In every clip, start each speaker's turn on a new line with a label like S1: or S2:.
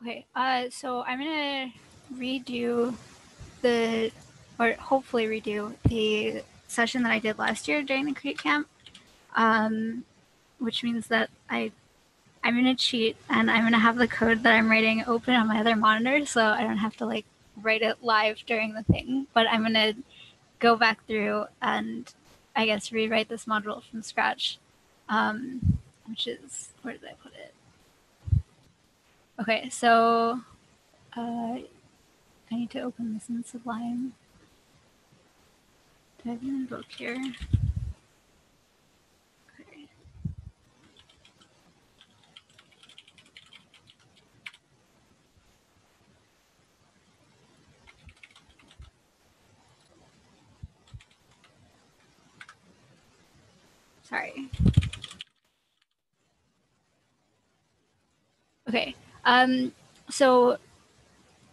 S1: Okay, uh, so I'm gonna redo the, or hopefully redo the session that I did last year during the Create Camp, um, which means that I, I'm gonna cheat and I'm gonna have the code that I'm writing open on my other monitor, so I don't have to like write it live during the thing. But I'm gonna go back through and I guess rewrite this module from scratch, um, which is where did I put it? Okay, so uh, I need to open this in Sublime. Do I have an book here? Sorry. Okay, um, so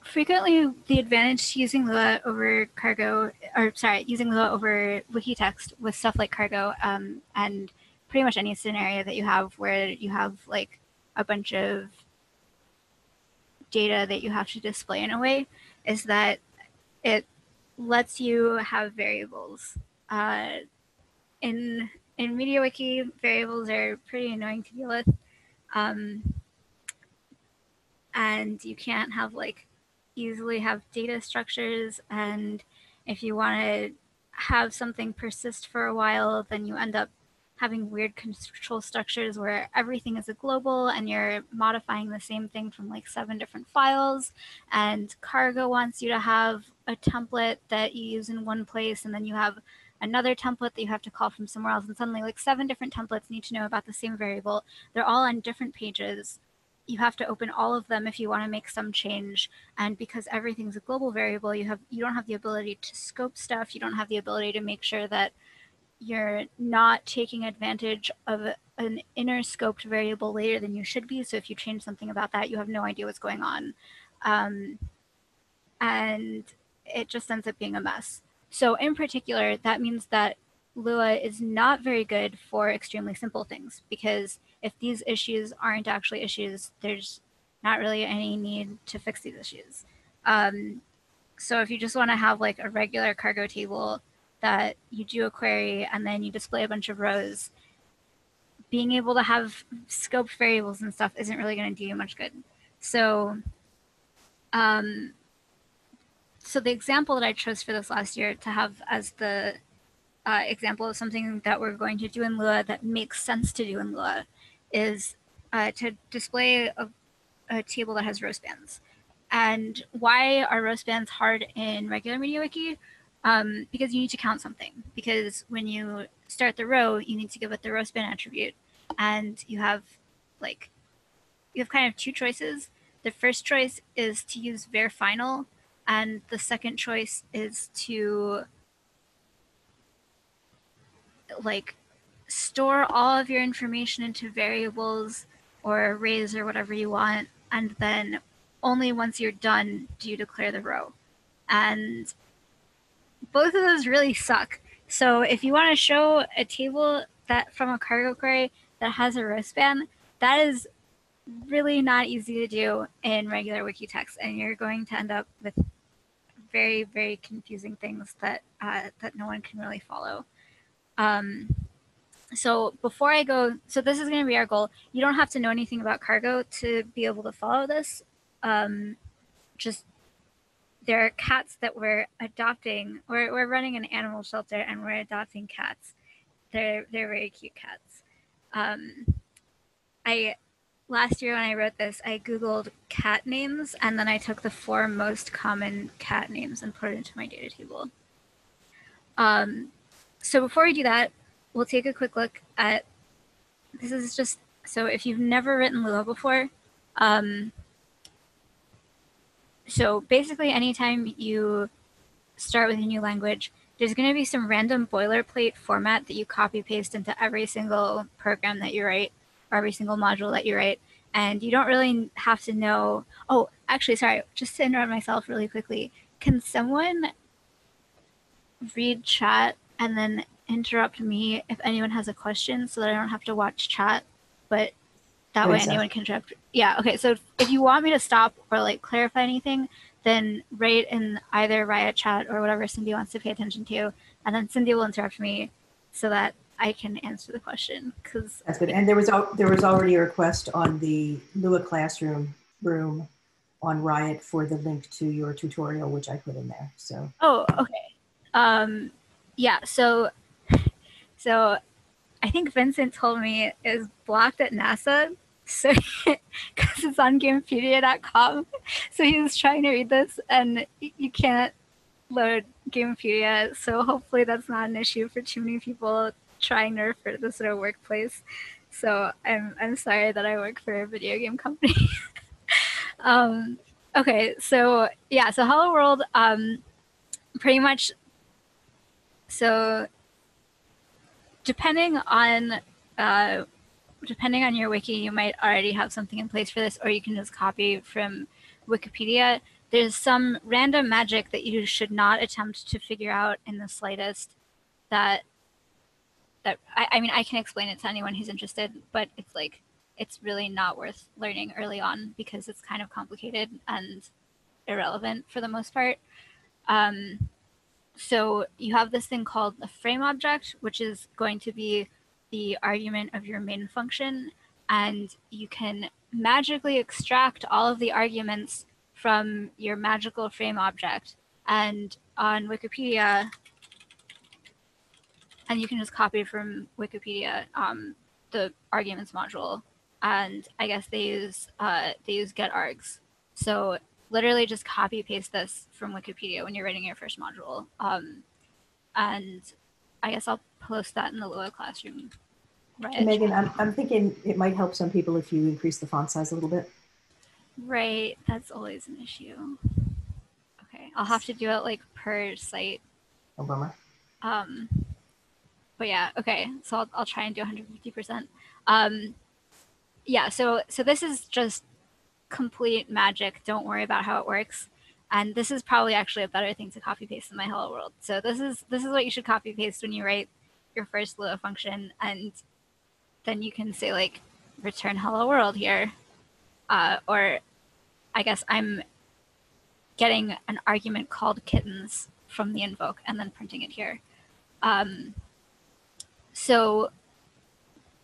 S1: frequently the advantage to using Lua over Cargo, or sorry, using Lua over Wikitext with stuff like Cargo um, and pretty much any scenario that you have where you have like a bunch of data that you have to display in a way is that it lets you have variables. Uh, in in MediaWiki, variables are pretty annoying to deal with. Um, and you can't have like easily have data structures and if you want to have something persist for a while then you end up having weird control structures where everything is a global and you're modifying the same thing from like seven different files and cargo wants you to have a template that you use in one place and then you have another template that you have to call from somewhere else and suddenly like seven different templates need to know about the same variable. They're all on different pages you have to open all of them if you want to make some change. And because everything's a global variable you have you don't have the ability to scope stuff. You don't have the ability to make sure that you're not taking advantage of an inner scoped variable later than you should be. So if you change something about that you have no idea what's going on. Um, and it just ends up being a mess. So in particular that means that lua is not very good for extremely simple things because if these issues aren't actually issues, there's not really any need to fix these issues. Um, so if you just want to have like a regular cargo table that you do a query and then you display a bunch of rows, being able to have scoped variables and stuff isn't really going to do you much good. So, um, so the example that I chose for this last year to have as the uh, example of something that we're going to do in Lua that makes sense to do in Lua is uh, to display a, a, table that has row spans. And why are row spans hard in regular MediaWiki? Um, because you need to count something. Because when you start the row, you need to give it the row span attribute. And you have like, you have kind of two choices. The first choice is to use var final, and the second choice is to like store all of your information into variables or arrays or whatever you want, and then only once you're done do you declare the row. And both of those really suck. So if you want to show a table that from a cargo query that has a row span, that is really not easy to do in regular wiki text, and you're going to end up with very, very confusing things that uh, that no one can really follow. Um, so before I go, so this is going to be our goal. You don't have to know anything about cargo to be able to follow this. Um, just there are cats that we're adopting. We're, we're running an animal shelter and we're adopting cats. They're they're very cute cats. Um, I last year when I wrote this, I googled cat names and then I took the four most common cat names and put it into my data table. Um, so before we do that, we'll take a quick look at, this is just, so if you've never written Lua before, um, so basically anytime you start with a new language, there's going to be some random boilerplate format that you copy paste into every single program that you write or every single module that you write. And you don't really have to know. Oh, actually, sorry, just to interrupt myself really quickly. Can someone read chat and then interrupt me if anyone has a question so that I don't have to watch chat, but that way anyone can interrupt. Yeah. Okay. So if you want me to stop or like clarify anything, then write in either Riot chat or whatever Cindy wants to pay attention to, and then Cindy will interrupt me so that I can answer the question. Because
S2: that's good. And there was there was already a request on the Lua classroom room on Riot for the link to your tutorial, which I put in there. So.
S1: Oh, okay. Um, yeah. So, so I think Vincent told me is blocked at NASA. So, because it's on Gamepedia.com. So he was trying to read this and you can't load Gamepedia. So hopefully that's not an issue for too many people trying to refer to this at a workplace. So I'm, I'm sorry that I work for a video game company. um, okay, so yeah, so Hello World, um, pretty much, so depending on uh, depending on your wiki, you might already have something in place for this, or you can just copy from Wikipedia. There's some random magic that you should not attempt to figure out in the slightest. That that I, I mean, I can explain it to anyone who's interested, but it's like it's really not worth learning early on because it's kind of complicated and irrelevant for the most part. Um, so you have this thing called a frame object, which is going to be the argument of your main function. And you can magically extract all of the arguments from your magical frame object. And on Wikipedia, and you can just copy from Wikipedia um, the arguments module. And I guess they use uh, they use get args. So literally just copy paste this from Wikipedia when you're writing your first module. Um, and I guess I'll post that in the Lua classroom.
S2: Right. Megan, I'm, I'm thinking it might help some people if you increase the font size a little bit.
S1: Right. That's always an issue. Okay. I'll have to do it like per site.
S2: Oh, bummer.
S1: Um, but yeah, okay. So I'll, I'll try and do 150%. Um, yeah. So, so this is just complete magic. Don't worry about how it works. And this is probably actually a better thing to copy paste in my hello world. So this is this is what you should copy paste when you write your first Lua function, and then you can say like return hello world here, uh, or I guess I'm getting an argument called kittens from the invoke and then printing it here. Um, so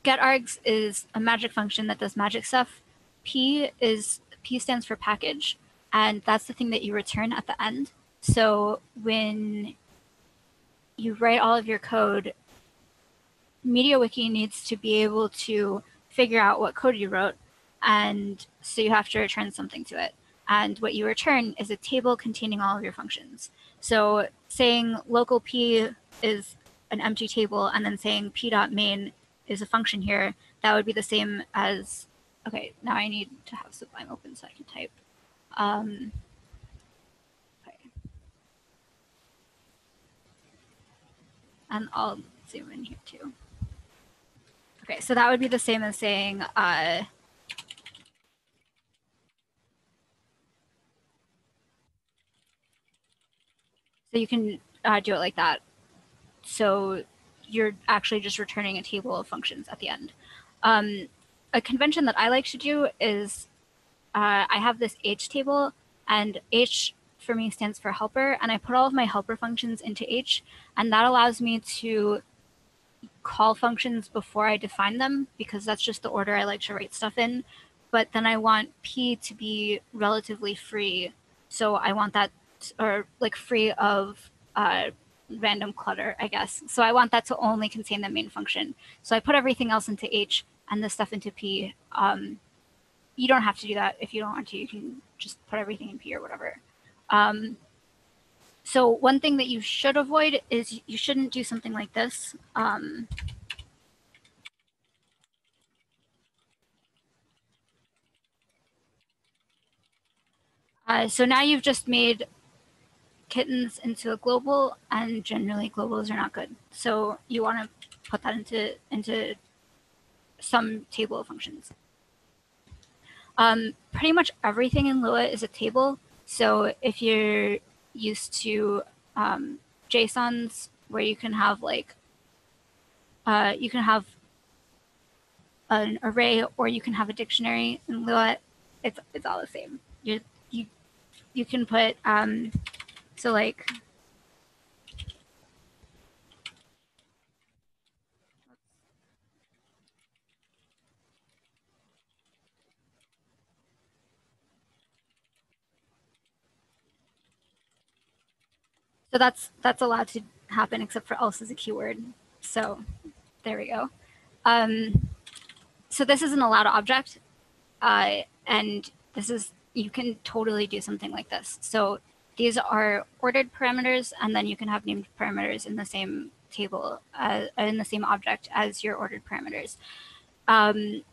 S1: getargs is a magic function that does magic stuff P is P stands for package, and that's the thing that you return at the end. So when you write all of your code, MediaWiki needs to be able to figure out what code you wrote, and so you have to return something to it. And what you return is a table containing all of your functions. So saying local p is an empty table, and then saying p.main is a function here, that would be the same as Okay, now I need to have Sublime open so I can type. Um, okay. And I'll zoom in here too. Okay, so that would be the same as saying, uh, so you can uh, do it like that. So you're actually just returning a table of functions at the end. Um, a convention that I like to do is uh, I have this H table, and H for me stands for helper, and I put all of my helper functions into H, and that allows me to call functions before I define them because that's just the order I like to write stuff in. But then I want P to be relatively free, so I want that or like free of uh, random clutter, I guess. So I want that to only contain the main function. So I put everything else into H, and the stuff into P. Um, you don't have to do that if you don't want to. You can just put everything in P or whatever. Um, so one thing that you should avoid is you shouldn't do something like this. Um, uh, so now you've just made kittens into a global and generally globals are not good. So you want to put that into, into some table of functions. Um, pretty much everything in Lua is a table. So if you're used to um, JSONs where you can have like, uh, you can have an array or you can have a dictionary in Lua. It's it's all the same. You you you can put um, so like So that's that's allowed to happen except for else is a keyword. So there we go. Um, so this is an allowed object. Uh, and this is, you can totally do something like this. So these are ordered parameters, and then you can have named parameters in the same table, uh, in the same object as your ordered parameters. Um,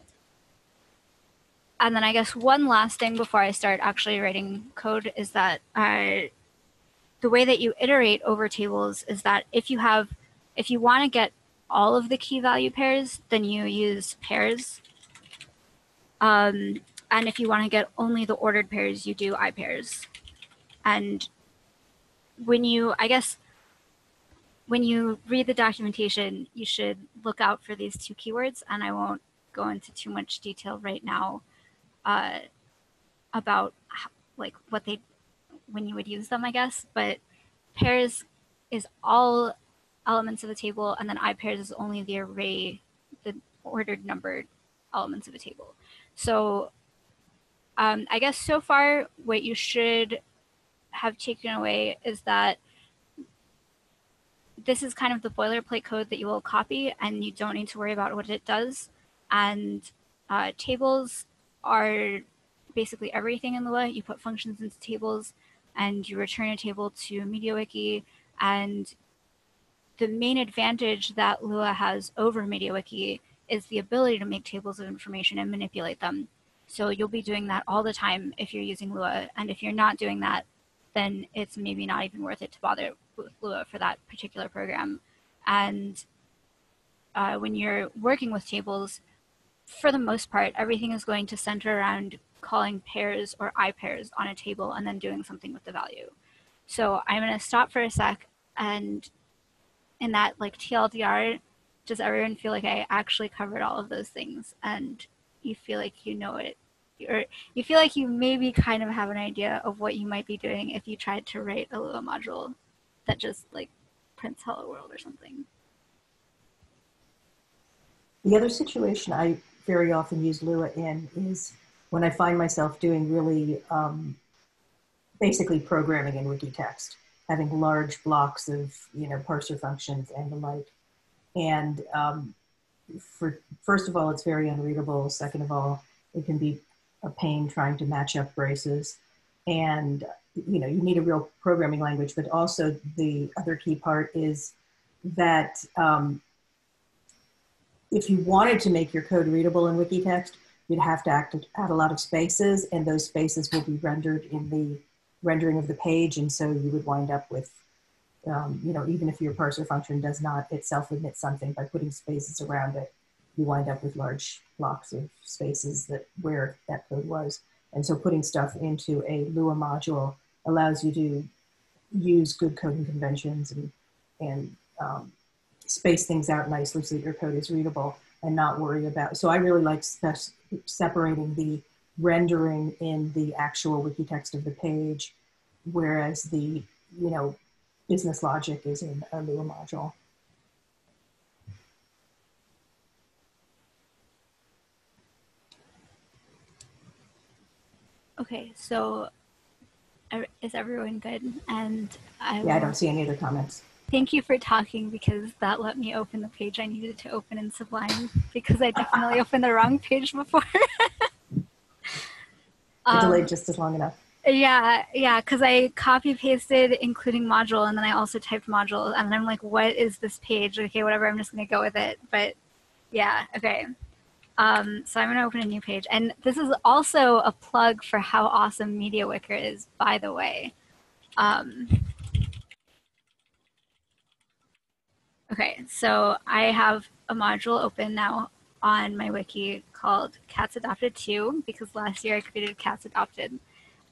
S1: and then I guess one last thing before I start actually writing code is that uh, the way that you iterate over tables is that if you have, if you want to get all of the key value pairs, then you use pairs. Um, and if you want to get only the ordered pairs, you do ipairs. And when you, I guess, when you read the documentation, you should look out for these two keywords. And I won't go into too much detail right now uh, about how, like what they when you would use them, I guess. But pairs is all elements of a table, and then ipairs is only the array, the ordered numbered elements of a table. So um, I guess so far what you should have taken away is that this is kind of the boilerplate code that you will copy and you don't need to worry about what it does. And uh, tables are basically everything in Lua. You put functions into tables and you return a table to MediaWiki. And the main advantage that Lua has over MediaWiki is the ability to make tables of information and manipulate them. So you'll be doing that all the time if you're using Lua. And if you're not doing that, then it's maybe not even worth it to bother with Lua for that particular program. And uh, when you're working with tables, for the most part, everything is going to center around calling pairs or ipairs on a table and then doing something with the value. So I'm going to stop for a sec and in that like TLDR, does everyone feel like I actually covered all of those things and you feel like you know it or you feel like you maybe kind of have an idea of what you might be doing if you tried to write a Lua module that just like prints hello world or something.
S2: The other situation I very often use Lua in is when I find myself doing really um, basically programming in Wikitext, having large blocks of you know parser functions and the like. And um, for first of all, it's very unreadable. Second of all, it can be a pain trying to match up braces, and you know you need a real programming language. But also the other key part is that um, if you wanted to make your code readable in Wikitext, you'd have to act, add a lot of spaces and those spaces will be rendered in the rendering of the page. And so you would wind up with, um, you know, even if your parser function does not itself admit something by putting spaces around it, you wind up with large blocks of spaces that where that code was. And so putting stuff into a Lua module allows you to use good coding conventions and, and um, space things out nicely so that your code is readable and not worry about. So I really like separating the rendering in the actual wiki text of the page, whereas the, you know, business logic is in a Lua module.
S1: Okay, so er, is everyone good? And
S2: I yeah, I don't see any other comments.
S1: Thank you for talking because that let me open the page I needed to open in Sublime because I definitely opened the wrong page before.
S2: um, delayed just as long enough.
S1: Yeah, yeah, because I copy pasted including module and then I also typed module and I'm like, what is this page? Okay, whatever, I'm just gonna go with it. But yeah, okay. Um, so I'm gonna open a new page. And this is also a plug for how awesome MediaWiki is, by the way. Um, Okay, so I have a module open now on my wiki called Cats Adopted 2 because last year I created Cats Adopted.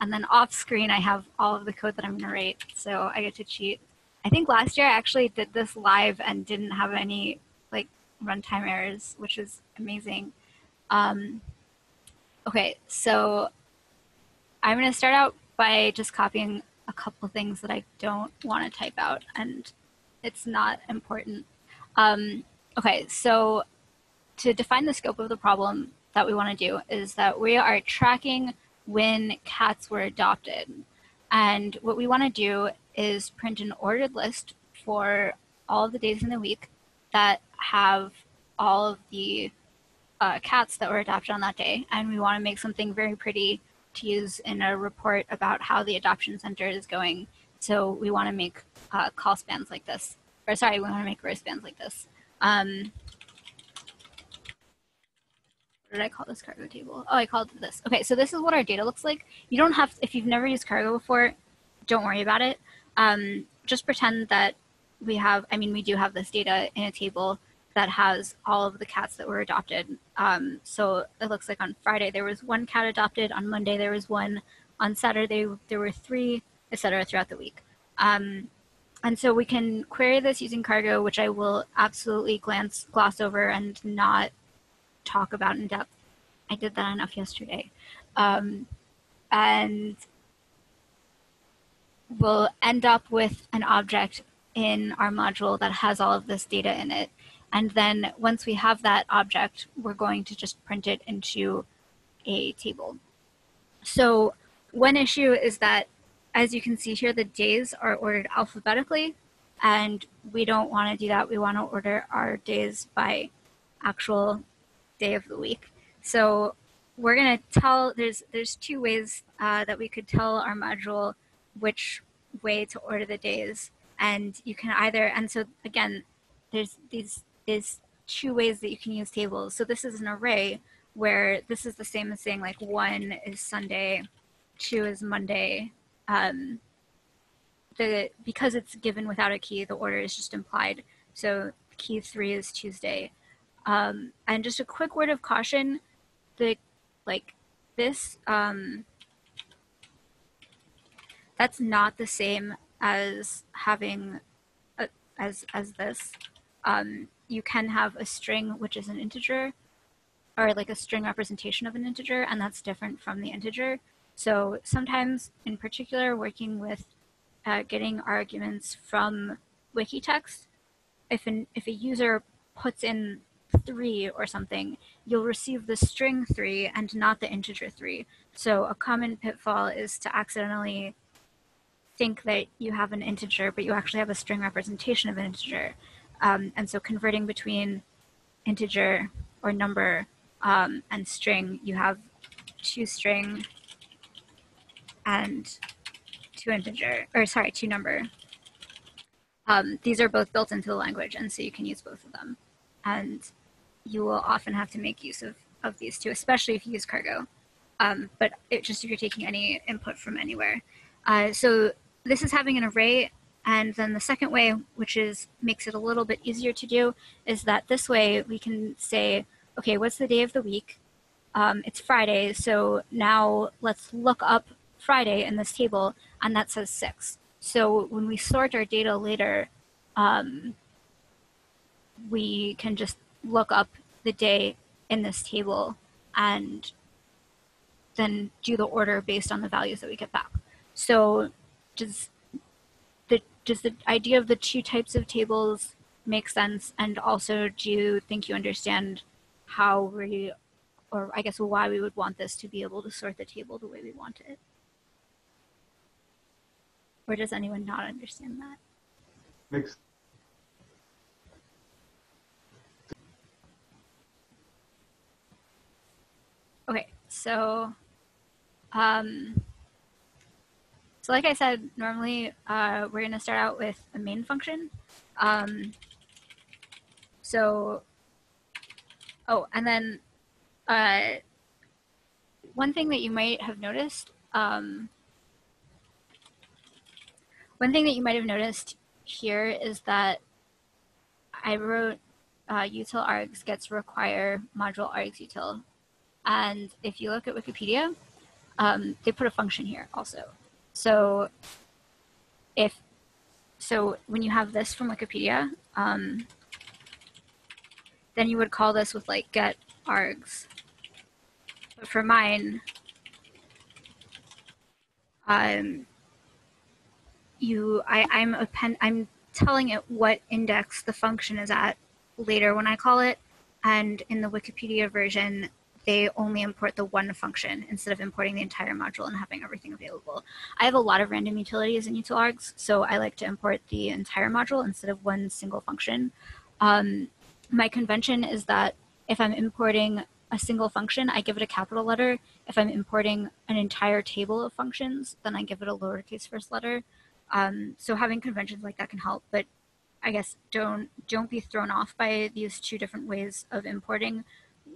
S1: And then off screen, I have all of the code that I'm going to write. So I get to cheat. I think last year I actually did this live and didn't have any like runtime errors, which is amazing. Um, okay, so I'm going to start out by just copying a couple things that I don't want to type out, and it's not important. Um, okay, so to define the scope of the problem that we want to do is that we are tracking when cats were adopted. And what we want to do is print an ordered list for all the days in the week that have all of the uh, cats that were adopted on that day. And we want to make something very pretty to use in a report about how the adoption center is going. So we want to make uh, call spans like this. Or sorry, we want to make row spans like this. Um, what did I call this cargo table? Oh, I called this. Okay, so this is what our data looks like. You don't have, if you've never used cargo before, don't worry about it. Um, just pretend that we have, I mean, we do have this data in a table that has all of the cats that were adopted. Um, so it looks like on Friday there was one cat adopted, on Monday there was one, on Saturday there were three, etc. throughout the week. Um, and so we can query this using cargo, which I will absolutely glance gloss over and not talk about in depth. I did that enough yesterday. Um, and we'll end up with an object in our module that has all of this data in it. And then once we have that object, we're going to just print it into a table. So one issue is that, as you can see here, the days are ordered alphabetically, and we don't want to do that. We want to order our days by actual day of the week. So we're going to tell, there's, there's two ways uh, that we could tell our module which way to order the days. And you can either, and so again, there's these is two ways that you can use tables. So this is an array where this is the same as saying like one is Sunday, two is Monday. Um, the because it's given without a key, the order is just implied. So key three is Tuesday. Um, and just a quick word of caution, the like this um, that's not the same as having a, as as this. Um, you can have a string which is an integer or like a string representation of an integer and that's different from the integer. So sometimes in particular working with uh, getting arguments from Wikitext, if, an, if a user puts in three or something, you'll receive the string three and not the integer three. So a common pitfall is to accidentally think that you have an integer, but you actually have a string representation of an integer. Um, and so converting between integer or number um, and string, you have tostring and two integer, or sorry, tonumber. Um, these are both built into the language, and so you can use both of them. And you will often have to make use of, of these two, especially if you use cargo. Um, but it, just if you're taking any input from anywhere. Uh, so this is having an array and then the second way, which is makes it a little bit easier to do, is that this way we can say, okay, what's the day of the week? Um, it's Friday, so now let's look up Friday in this table, and that says six. So when we sort our data later, um, we can just look up the day in this table and then do the order based on the values that we get back. So does the, does the idea of the two types of tables make sense? And also, do you think you understand how we, or I guess why we would want this to be able to sort the table the way we want it? Or does anyone not understand that?
S3: Makes
S1: Okay, so um, so like I said, normally uh, we're going to start out with a main function. Um, so, oh, and then uh, one thing that you might have noticed, um, one thing that you might have noticed here is that I wrote uh, util args gets require module args util. And if you look at Wikipedia, um, they put a function here also. So if so when you have this from Wikipedia, um, then you would call this with like get args but for mine, um, you, I, I'm append, I'm telling it what index the function is at later when I call it, and in the Wikipedia version, they only import the one function instead of importing the entire module and having everything available. I have a lot of random utilities in utilargs, so I like to import the entire module instead of one single function. Um, my convention is that if I'm importing a single function, I give it a capital letter. If I'm importing an entire table of functions, then I give it a lowercase first letter. Um, so having conventions like that can help, but I guess don't don't be thrown off by these two different ways of importing.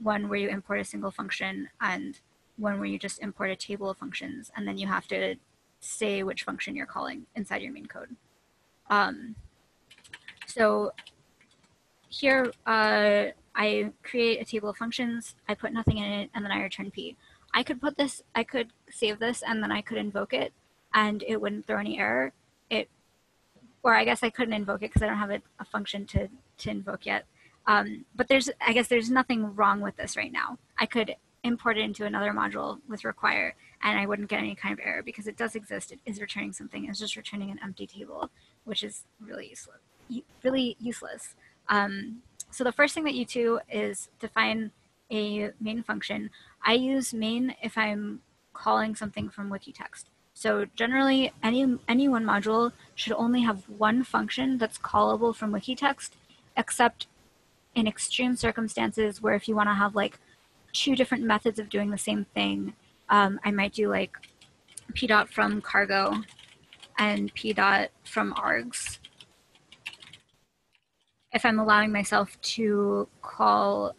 S1: One where you import a single function and one where you just import a table of functions, and then you have to say which function you're calling inside your main code. Um, so here, uh, I create a table of functions, I put nothing in it, and then I return p. I could put this, I could save this, and then I could invoke it, and it wouldn't throw any error. It, or I guess I couldn't invoke it because I don't have a, a, function to, to invoke yet. Um, but there's, I guess there's nothing wrong with this right now. I could import it into another module with require, and I wouldn't get any kind of error because it does exist. It is returning something. It's just returning an empty table, which is really useless. Really useless. Um, so the first thing that you do is define a main function. I use main if I'm calling something from Wikitext. So generally, any, any one module should only have one function that's callable from Wikitext, except in extreme circumstances where if you want to have like two different methods of doing the same thing, um, I might do like p dot from cargo and p dot from args. If I'm allowing myself to call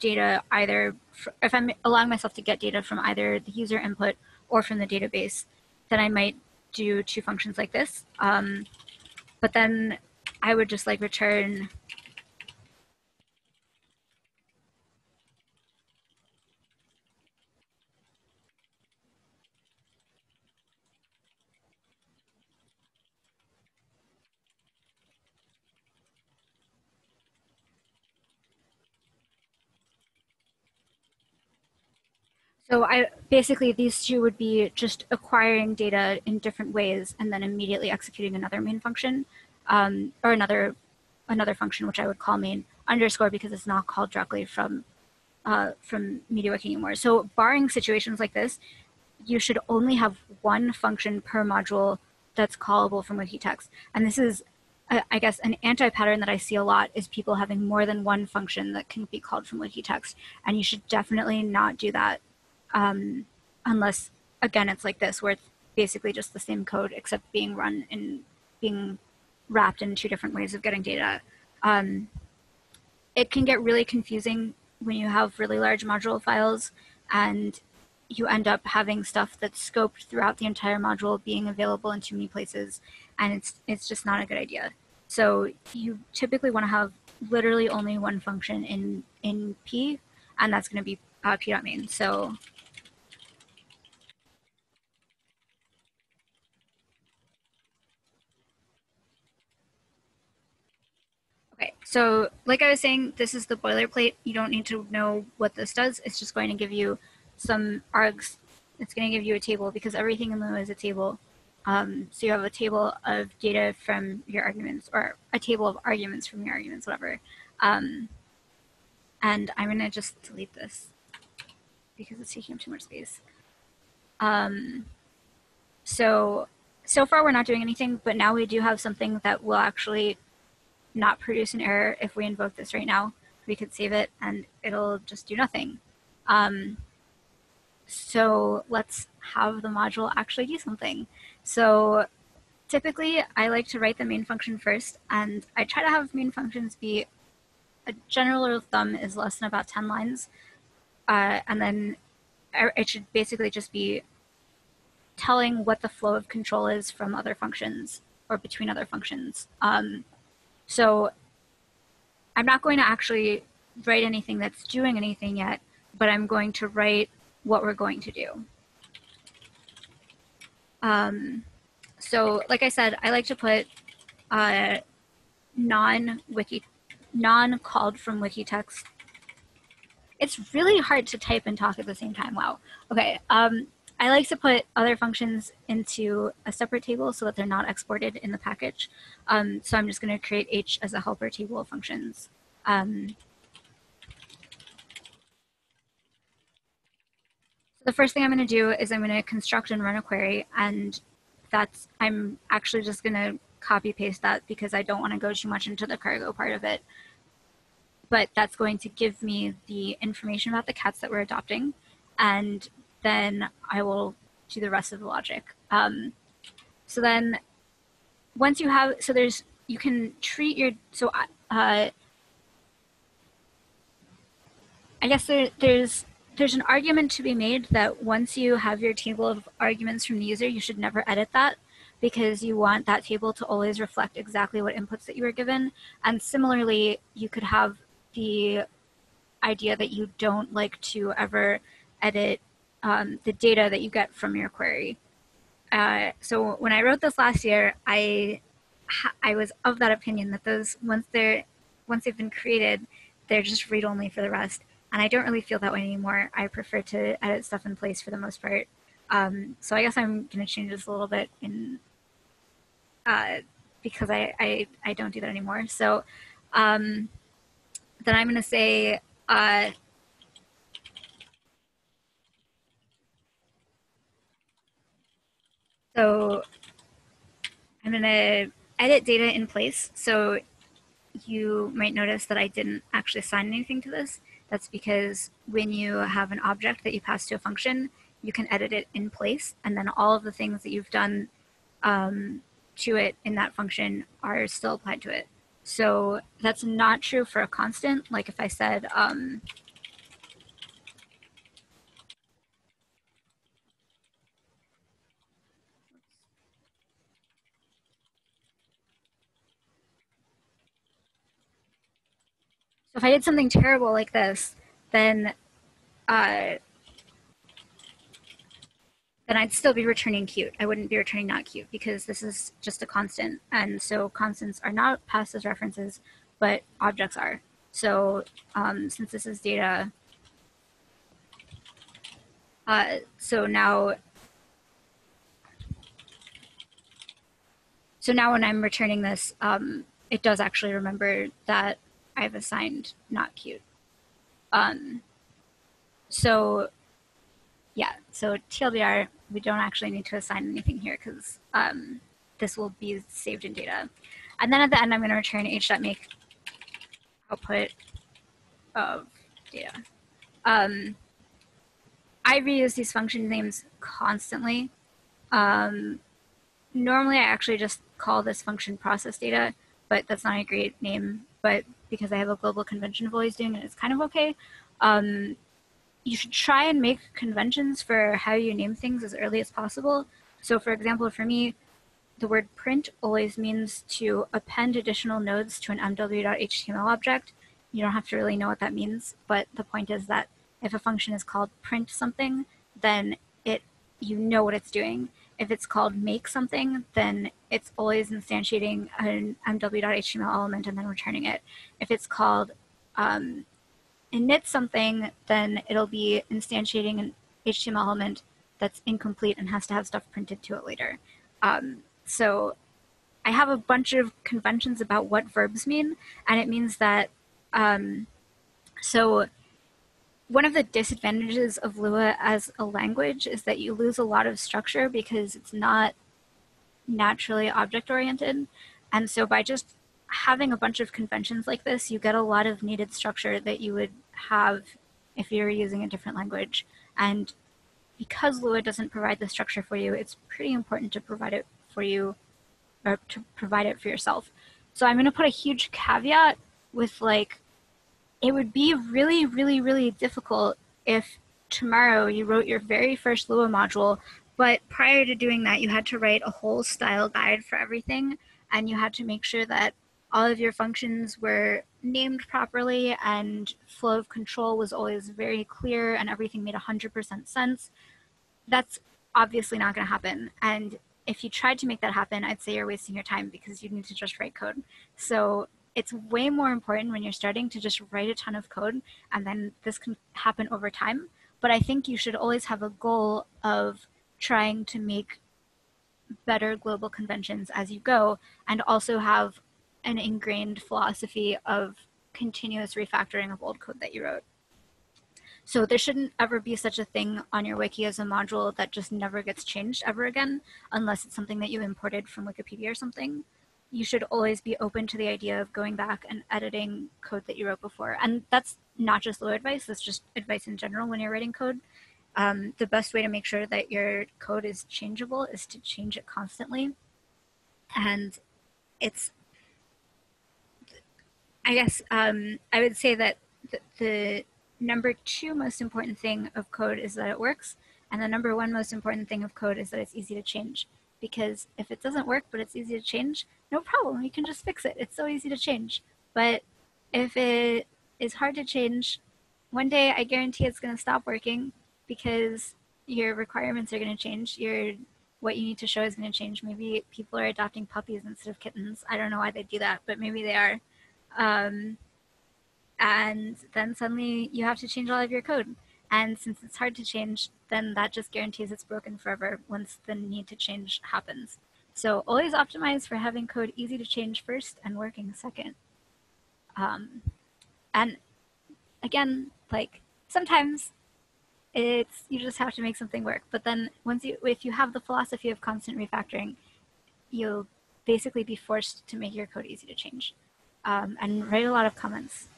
S1: data either, if I'm allowing myself to get data from either the user input or from the database, then I might do two functions like this. Um, but then I would just like return So I basically these two would be just acquiring data in different ways and then immediately executing another main function um, or another another function which I would call main underscore because it's not called directly from uh, from MediaWiki anymore. So barring situations like this, you should only have one function per module that's callable from Wikitext. And this is, I guess, an anti-pattern that I see a lot is people having more than one function that can be called from Wikitext. And you should definitely not do that um, unless again it's like this where it's basically just the same code except being run and being wrapped in two different ways of getting data. Um, it can get really confusing when you have really large module files and you end up having stuff that's scoped throughout the entire module being available in too many places and it's it's just not a good idea. So you typically want to have literally only one function in in P and that's going to be uh, p.main. So Okay, so like I was saying, this is the boilerplate. You don't need to know what this does. It's just going to give you some args. It's going to give you a table because everything in Lua is a table. Um, so you have a table of data from your arguments or a table of arguments from your arguments, whatever. Um, and I'm going to just delete this because it's taking up too much space. Um, so, so far we're not doing anything, but now we do have something that will actually not produce an error if we invoke this right now. We could save it and it'll just do nothing. Um, so let's have the module actually do something. So typically I like to write the main function first and I try to have main functions be a general rule of thumb is less than about 10 lines. Uh, and then it should basically just be telling what the flow of control is from other functions or between other functions. Um, so I'm not going to actually write anything that's doing anything yet, but I'm going to write what we're going to do. Um, so like I said, I like to put uh, non-wiki, non-called from Wikitext it's really hard to type and talk at the same time. Wow. Okay. Um, I like to put other functions into a separate table so that they're not exported in the package. Um, so I'm just going to create H as a helper table of functions. Um, the first thing I'm going to do is I'm going to construct and run a query and that's I'm actually just going to copy paste that because I don't want to go too much into the cargo part of it. But that's going to give me the information about the cats that we're adopting and then I will do the rest of the logic. Um, so then once you have, so there's, you can treat your, so uh, I guess there, there's there's an argument to be made that once you have your table of arguments from the user, you should never edit that because you want that table to always reflect exactly what inputs that you were given. And similarly, you could have the idea that you don't like to ever edit um, the data that you get from your query. Uh, so when I wrote this last year, I I was of that opinion that those once they're once they've been created, they're just read only for the rest and I don't really feel that way anymore. I prefer to edit stuff in place for the most part. Um, so I guess I'm going to change this a little bit in uh, because I, I, I don't do that anymore. So um, then I'm going to say uh, so I'm going to edit data in place. So you might notice that I didn't actually assign anything to this. That's because when you have an object that you pass to a function, you can edit it in place, and then all of the things that you've done um, to it in that function are still applied to it. So that's not true for a constant. Like if I said, um, if I did something terrible like this, then uh, then I'd still be returning cute. I wouldn't be returning not cute because this is just a constant. And so constants are not passed as references, but objects are. So um, since this is data, uh, so now, so now when I'm returning this, um, it does actually remember that I've assigned not cute. Um, so yeah, so TLDR, we don't actually need to assign anything here because um, this will be saved in data. And then at the end, I'm going to return h.make output of data. Um, I reuse these function names constantly. Um, normally, I actually just call this function process data, but that's not a great name. But because I have a global convention of always doing it, it's kind of okay. Um, you should try and make conventions for how you name things as early as possible. So for example, for me, the word print always means to append additional nodes to an mw.html object. You don't have to really know what that means, but the point is that if a function is called print something, then it you know what it's doing. If it's called make something, then it's always instantiating an mw.html element and then returning it. If it's called um, init something, then it'll be instantiating an HTML element that's incomplete and has to have stuff printed to it later. Um, so I have a bunch of conventions about what verbs mean, and it means that, um, so one of the disadvantages of Lua as a language is that you lose a lot of structure because it's not naturally object oriented. And so by just having a bunch of conventions like this, you get a lot of needed structure that you would have if you're using a different language. And because Lua doesn't provide the structure for you, it's pretty important to provide it for you or to provide it for yourself. So I'm going to put a huge caveat with like, it would be really, really, really difficult if tomorrow you wrote your very first Lua module, but prior to doing that, you had to write a whole style guide for everything, and you had to make sure that all of your functions were named properly and flow of control was always very clear and everything made 100% sense, that's obviously not going to happen. And if you tried to make that happen, I'd say you're wasting your time because you need to just write code. So it's way more important when you're starting to just write a ton of code and then this can happen over time. But I think you should always have a goal of trying to make better global conventions as you go and also have an ingrained philosophy of continuous refactoring of old code that you wrote. So there shouldn't ever be such a thing on your wiki as a module that just never gets changed ever again, unless it's something that you imported from Wikipedia or something. You should always be open to the idea of going back and editing code that you wrote before. And that's not just Lua advice, that's just advice in general when you're writing code. Um, the best way to make sure that your code is changeable is to change it constantly. And it's, I guess um, I would say that the, the number two most important thing of code is that it works. And the number one most important thing of code is that it's easy to change. Because if it doesn't work, but it's easy to change, no problem. You can just fix it. It's so easy to change. But if it is hard to change, one day I guarantee it's going to stop working because your requirements are going to change. Your what you need to show is going to change. Maybe people are adopting puppies instead of kittens. I don't know why they do that, but maybe they are. Um, and then suddenly you have to change all of your code. And since it's hard to change, then that just guarantees it's broken forever once the need to change happens. So always optimize for having code easy to change first and working second. Um, and again, like sometimes it's you just have to make something work. But then once you if you have the philosophy of constant refactoring, you'll basically be forced to make your code easy to change. Um, and write a lot of comments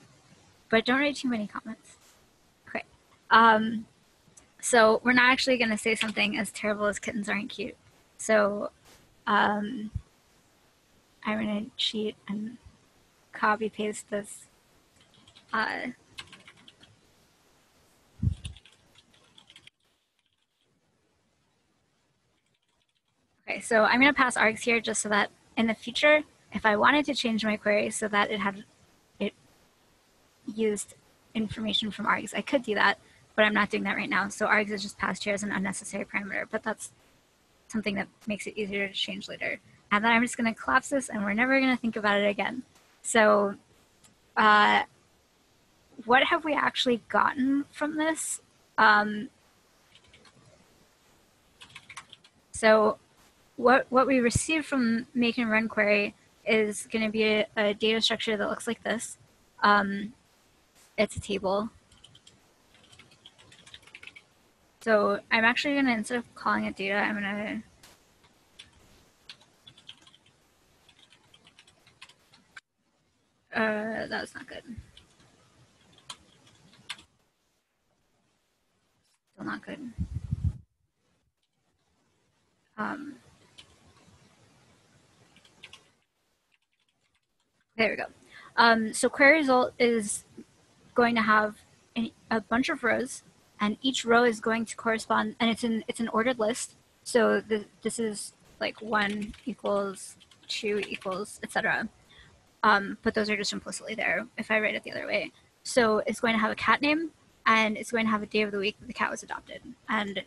S1: but don't write too many comments. Um, so we're not actually going to say something as terrible as kittens aren't cute. So um, I'm going to cheat and copy paste this. Uh, okay, so I'm going to pass args here just so that in the future, if I wanted to change my query so that it had it used information from args. I could do that, but I'm not doing that right now. So args is just passed here as an unnecessary parameter, but that's something that makes it easier to change later. And then I'm just going to collapse this and we're never going to think about it again. So uh, what have we actually gotten from this? Um, so what, what we received from make and run query is going to be a, a, data structure that looks like this. Um, it's a table. So I'm actually going to, instead of calling it data, I'm going to, uh, that was not good. Still not good. Um, there we go. Um, so query result is going to have a bunch of rows and each row is going to correspond and it's an it's an ordered list. So the, this is like one equals two equals etc um, but those are just implicitly there if I write it the other way. So it's going to have a cat name and it's going to have a day of the week that the cat was adopted. And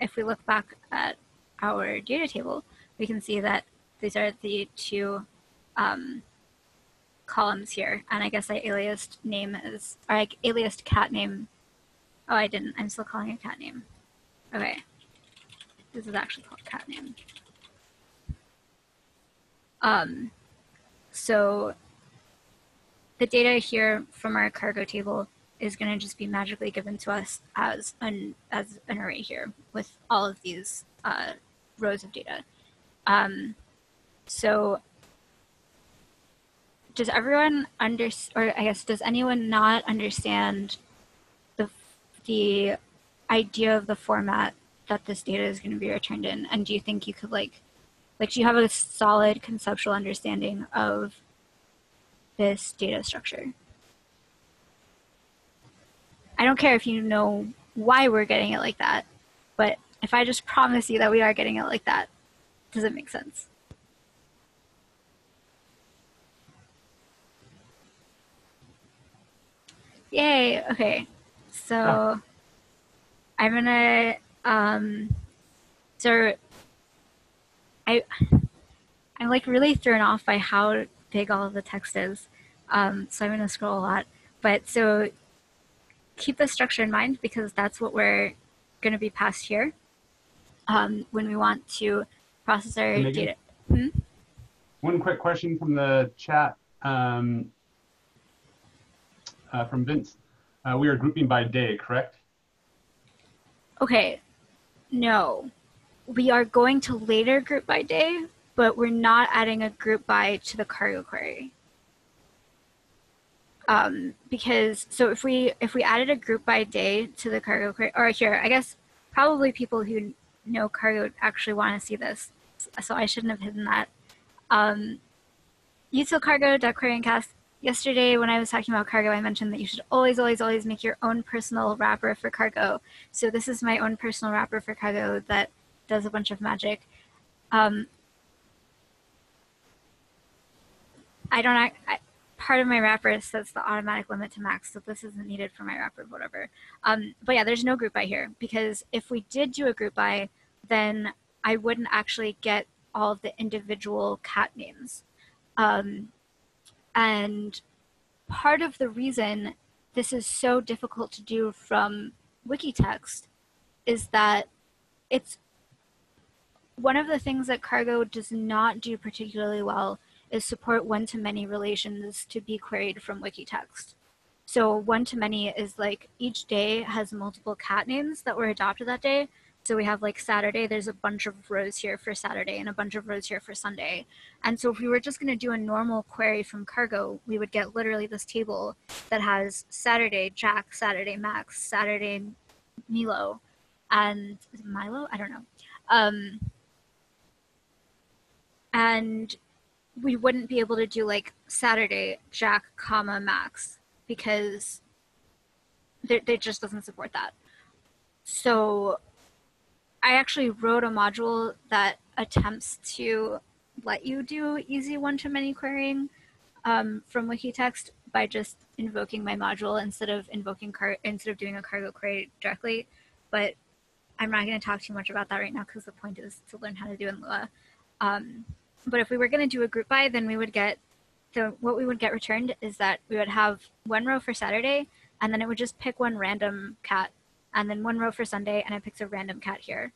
S1: if we look back at our data table we can see that these are the two um, columns here, and I guess I aliased name as, or I aliased cat name. Oh, I didn't. I'm still calling it cat name. Okay. This is actually called cat name. Um, so the data here from our cargo table is going to just be magically given to us as an as an array here with all of these uh, rows of data. Um, so does everyone under or I guess does anyone not understand the idea of the format that this data is going to be returned in? And do you think you could like like do you have a solid conceptual understanding of this data structure? I don't care if you know why we're getting it like that, but if I just promise you that we are getting it like that, does it make sense? Yay. Okay. So oh. I'm gonna um so I I'm like really thrown off by how big all of the text is. Um, so I'm going to scroll a lot. But so keep the structure in mind because that's what we're going to be passed here um, when we want to process our data. Hmm?
S3: One quick question from the chat um, uh, from Vince. Uh, we are grouping by day, correct?
S1: Okay, no. We are going to later group by day, but we're not adding a group by to the cargo query. Um, because so if we if we added a group by day to the cargo query, or here, I guess probably people who know cargo actually want to see this, so I shouldn't have hidden that. Um, util Yesterday, when I was talking about cargo, I mentioned that you should always, always, always make your own personal wrapper for cargo. So this is my own personal wrapper for cargo that does a bunch of magic. Um, I don't. act- I, part of my wrapper sets the automatic limit to max, so this isn't needed for my wrapper, whatever. Um, but yeah, there's no group by here because if we did do a group by, then I wouldn't actually get all of the individual cat names. Um, and part of the reason this is so difficult to do from Wikitext is that it's one of the things that Cargo does not do particularly well is support one-to-many relations to be queried from Wikitext. So one-to-many is like each day has multiple cat names that were adopted that day. So we have like Saturday, there's a bunch of rows here for Saturday and a bunch of rows here for Sunday. And so if we were just going to do a normal query from Cargo, we would get literally this table that has Saturday Jack, Saturday Max, Saturday Milo, and Milo? I don't know. Um, and we wouldn't be able to do like Saturday Jack, comma Max because they they just doesn't support that. So I actually wrote a module that attempts to let you do easy one-to-many querying um, from Wikitext by just invoking my module instead of invoking car instead of doing a cargo query directly. But I'm not going to talk too much about that right now because the point is to learn how to do in Lua. Um, but if we were going to do a group by, then we would get the what we would get returned is that we would have one row for Saturday, and then it would just pick one random cat, and then one row for Sunday, and it picks a random cat here.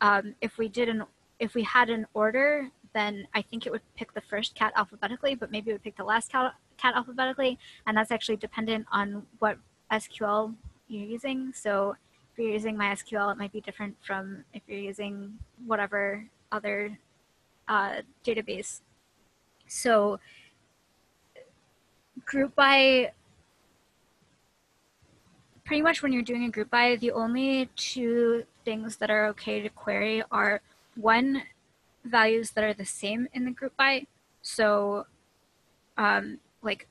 S1: Um, if we did an if we had an order, then I think it would pick the first cat alphabetically, but maybe it would pick the last cat, cat alphabetically, and that's actually dependent on what SQL you're using. So if you're using MySQL, it might be different from if you're using whatever other uh, database. So group by pretty much when you're doing a group by, the only two things that are okay to query are one values that are the same in the group by. So um, like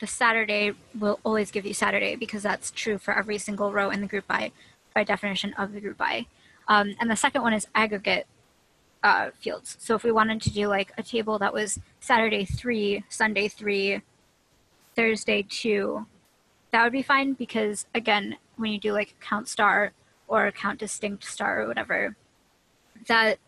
S1: the Saturday will always give you Saturday because that's true for every single row in the group by by definition of the group by. Um, and the second one is aggregate uh, fields. So if we wanted to do like a table that was Saturday three, Sunday three, Thursday two, that would be fine because again, when you do like count star or count distinct star or whatever, that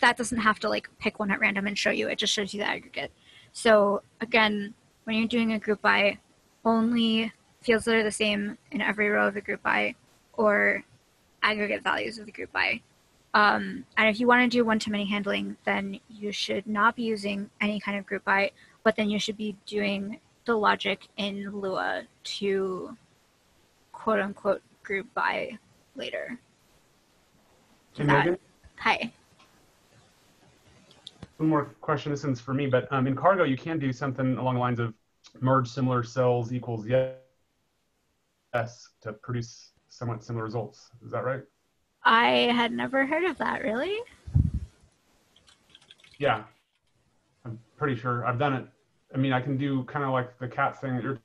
S1: that doesn't have to like pick one at random and show you. It just shows you the aggregate. So again, when you're doing a group by, only fields that are the same in every row of the group by, or aggregate values of the group by. Um, and if you want to do one-to-many handling, then you should not be using any kind of group by, but then you should be doing the logic in Lua to quote unquote group by later. That-
S3: Megan,
S1: Hi.
S3: one more question. This one's for me, but um, in Cargo, you can do something along the lines of merge similar cells equals yes to produce somewhat similar results. Is that right?
S1: I had never heard of that, really?
S3: Yeah. I'm pretty sure I've done it. I mean, I can do kind of like the cat thing that you're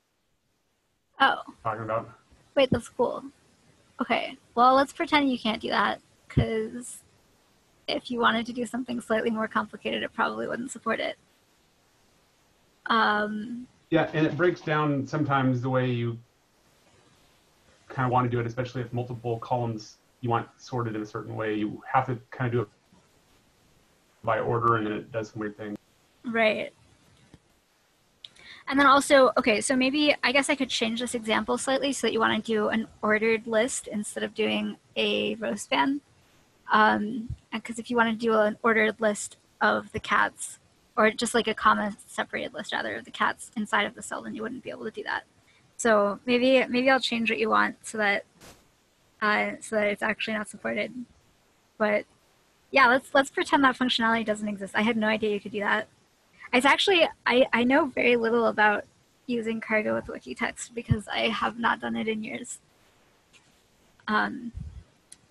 S1: Oh,
S3: talking about.
S1: wait, that's cool. Okay, well, let's pretend you can't do that, because if you wanted to do something slightly more complicated, it probably wouldn't support it. Um,
S3: Yeah, and it breaks down sometimes the way you kind of want to do it, especially if multiple columns you want sorted in a certain way. You have to kind of do it by order, and then it does some weird things.
S1: right. And then also, okay, so maybe I guess I could change this example slightly so that you want to do an ordered list instead of doing a row span. Um, because if you want to do an ordered list of the cats, or just like a comma separated list rather of the cats inside of the cell, then you wouldn't be able to do that. So maybe maybe I'll change what you want so that uh, so that it's actually not supported. But yeah, let's let's pretend that functionality doesn't exist. I had no idea you could do that. It's actually I, I know very little about using cargo with Wikitext because I have not done it in years. Um,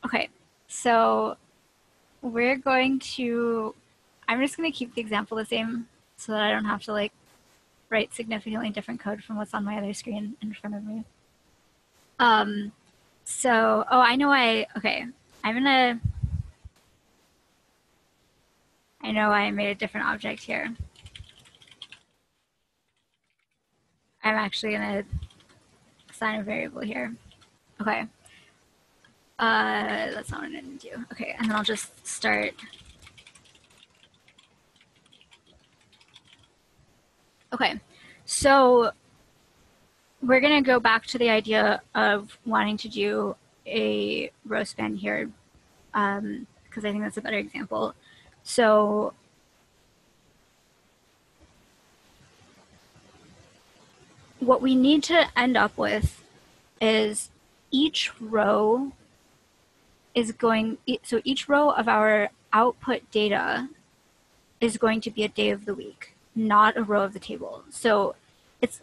S1: okay, so we're going to I'm just going to keep the example the same so that I don't have to like write significantly different code from what's on my other screen in front of me. Um, so, oh, I know I, okay, I'm going to, I know I made a different object here. I'm actually going to assign a variable here. Okay. Uh, that's not what I didn't do. Okay, and then I'll just start Okay, so we're going to go back to the idea of wanting to do a row span here because um, I think that's a better example. So what we need to end up with is each row is going, so each row of our output data is going to be a day of the week not a row of the table. So it's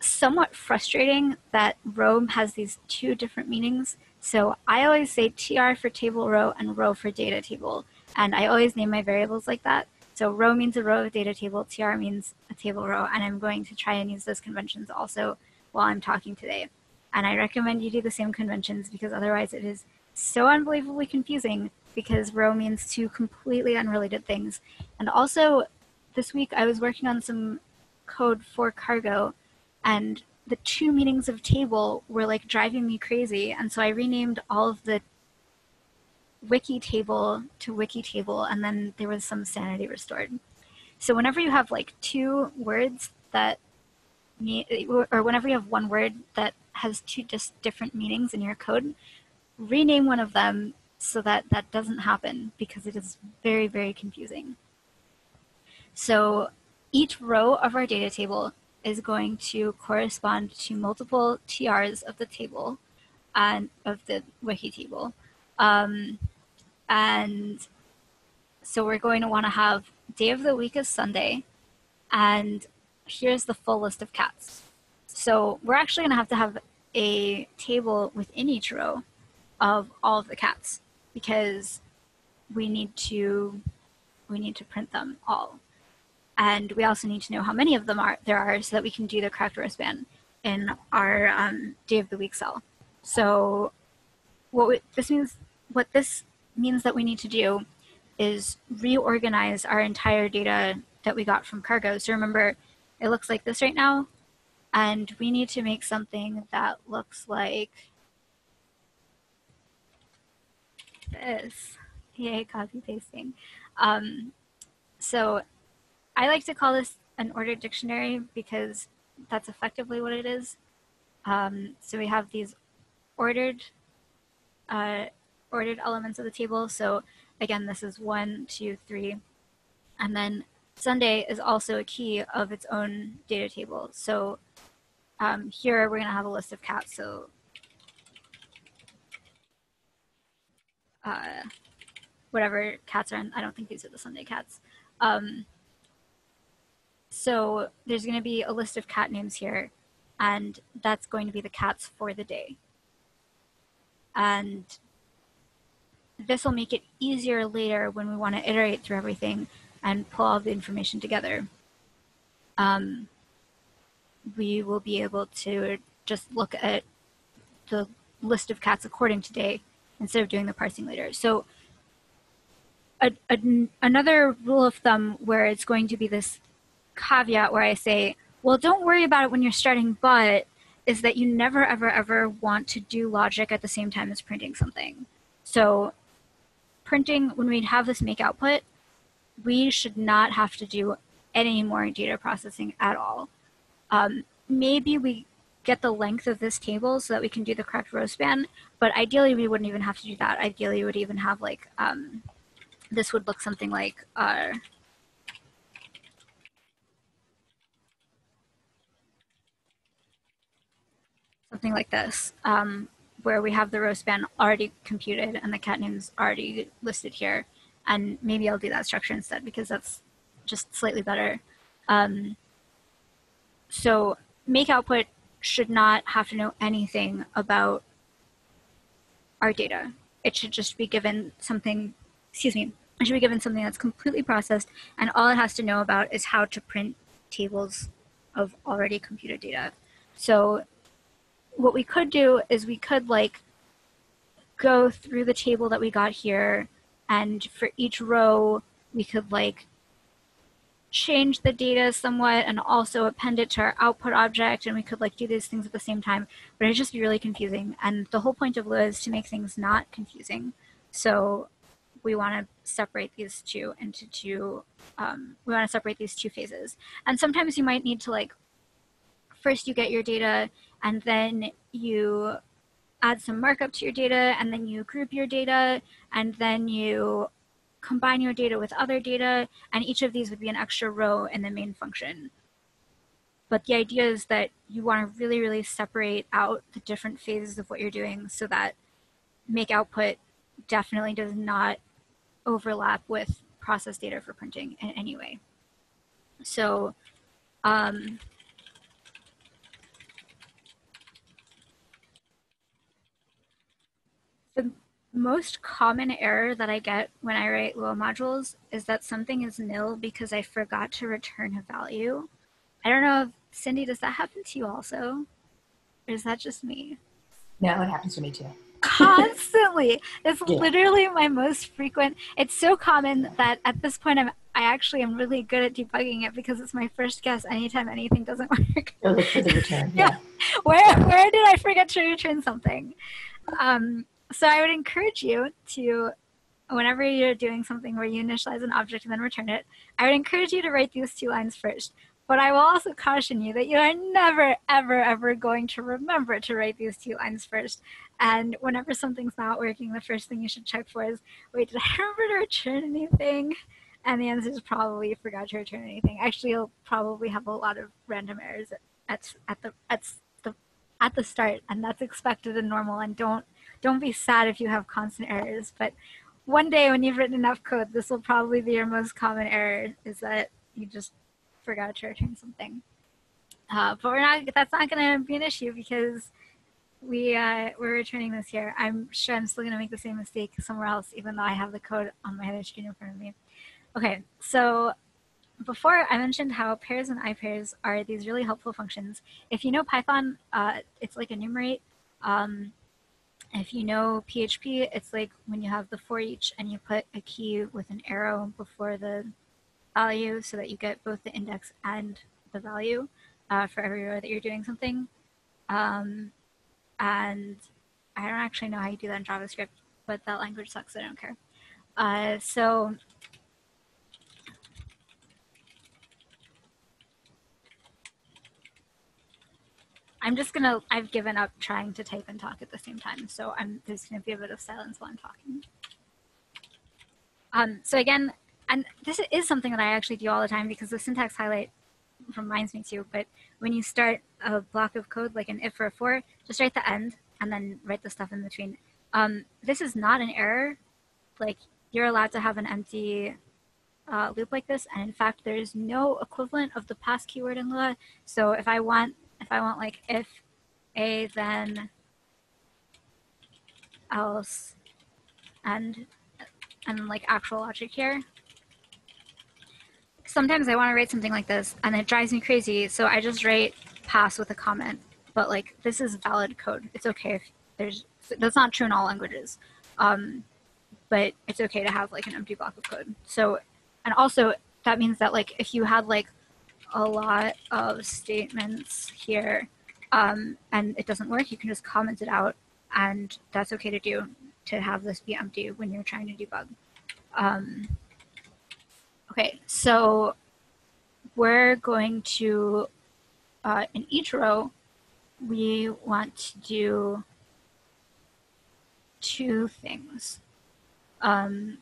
S1: somewhat frustrating that row has these two different meanings. So I always say tr for table row and row for data table. And I always name my variables like that. So row means a row of data table, tr means a table row, and I'm going to try and use those conventions also while I'm talking today. And I recommend you do the same conventions because otherwise it is so unbelievably confusing because row means two completely unrelated things. And also this week I was working on some code for cargo and the two meanings of table were like driving me crazy. And so I renamed all of the wiki table to wiki table and then there was some sanity restored. So whenever you have like two words that mean, or whenever you have one word that has two just different meanings in your code, rename one of them so that that doesn't happen because it is very, very confusing. So each row of our data table is going to correspond to multiple TRs of the table and of the wiki table. Um, and so we're going to want to have day of the week is Sunday, and here's the full list of cats. So we're actually going to have to have a table within each row of all of the cats because we need to we need to print them all. And we also need to know how many of them are there are so that we can do the correct span in our um, day of the week cell. So what we, this means, what this means that we need to do is reorganize our entire data that we got from cargo. So remember, it looks like this right now, and we need to make something that looks like this. Yay, copy pasting. Um, so I like to call this an ordered dictionary because that's effectively what it is. Um, so we have these ordered uh, ordered elements of the table. So again, this is one, two, three. And then Sunday is also a key of its own data table. So um, here we're going to have a list of cats. So uh, whatever cats are in, I don't think these are the Sunday cats. Um, so there's going to be a list of cat names here, and that's going to be the cats for the day. And this will make it easier later when we want to iterate through everything and pull all the information together. Um, we will be able to just look at the list of cats according to day instead of doing the parsing later. So a, a, another rule of thumb where it's going to be this caveat where I say, well, don't worry about it when you're starting, but is that you never, ever, ever want to do logic at the same time as printing something. So printing, when we'd have this make output, we should not have to do any more data processing at all. um, maybe we get the length of this table so that we can do the correct row span. But ideally, we wouldn't even have to do that. Ideally, we would even have like, um, this would look something like, uh, something like this, um, where we have the row span already computed and the cat names already listed here. And maybe I'll do that structure instead because that's just slightly better. Um, so make output should not have to know anything about our data. It should just be given something, excuse me, it should be given something that's completely processed and all it has to know about is how to print tables of already computed data. So what we could do is we could like go through the table that we got here and for each row we could like change the data somewhat and also append it to our output object and we could like do these things at the same time. But it'd just be really confusing and the whole point of Lua is to make things not confusing. So we want to separate these two into two um, we want to separate these two phases. And sometimes you might need to like first you get your data and then you add some markup to your data and then you group your data and then you combine your data with other data, and each of these would be an extra row in the main function. But the idea is that you want to really, really separate out the different phases of what you're doing so that make output definitely does not overlap with process data for printing in any way. So um, the most common error that I get when I write Lua modules is that something is nil because I forgot to return a value. I don't know if, Cindy, does that happen to you also? Or is that just me?
S2: No, it happens to me too.
S1: Constantly. It's
S2: Yeah.
S1: literally my most frequent. It's so common that at this point I'm I actually am really good at debugging it because it's my first guess anytime anything doesn't work.
S2: Look for the return.
S1: Yeah. where where did I forget to return something? Um, so I would encourage you to, whenever you're doing something where you initialize an object and then return it, I would encourage you to write these two lines first. But I will also caution you that you are never, ever, ever going to remember to write these two lines first. And whenever something's not working, the first thing you should check for is, wait, did I remember to return anything? And the answer is probably you forgot to return anything. Actually, you'll probably have a lot of random errors at, at, at the at the at the start, and that's expected and normal. And don't don't be sad if you have constant errors. But one day when you've written enough code, this will probably be your most common error is that you just forgot to return something. Uh, but we're not, that's not going to be an issue because we, uh, we're returning this here. I'm sure I'm still going to make the same mistake somewhere else, even though I have the code on my other screen in front of me. Okay, so before I mentioned how pairs and ipairs are these really helpful functions. If you know Python, uh, it's like enumerate. Um, if you know PHP, it's like when you have the for each and you put a key with an arrow before the value so that you get both the index and the value uh, for every row that you're doing something. Um, and I don't actually know how you do that in JavaScript, but that language sucks. I don't care. Uh, so I'm just gonna, I've given up trying to type and talk at the same time. So I'm, there's gonna be a bit of silence while I'm talking. Um, so again, and this is something that I actually do all the time because the syntax highlight reminds me to, but when you start a block of code, like an if or a for, just write the end and then write the stuff in between. Um, this is not an error. Like you're allowed to have an empty uh, loop like this. And in fact, there's no equivalent of the pass keyword in Lua. So if I want if I want like if a then else and and like actual logic here. Sometimes I want to write something like this and it drives me crazy. So I just write pass with a comment. But like this is valid code. It's okay if there's that's not true in all languages. Um, but it's okay to have like an empty block of code. So and also that means that like if you had like a lot of statements here um, and it doesn't work, you can just comment it out and that's okay to do to have this be empty when you're trying to debug. Um, okay, so we're going to uh, in each row, we want to do two things. Um,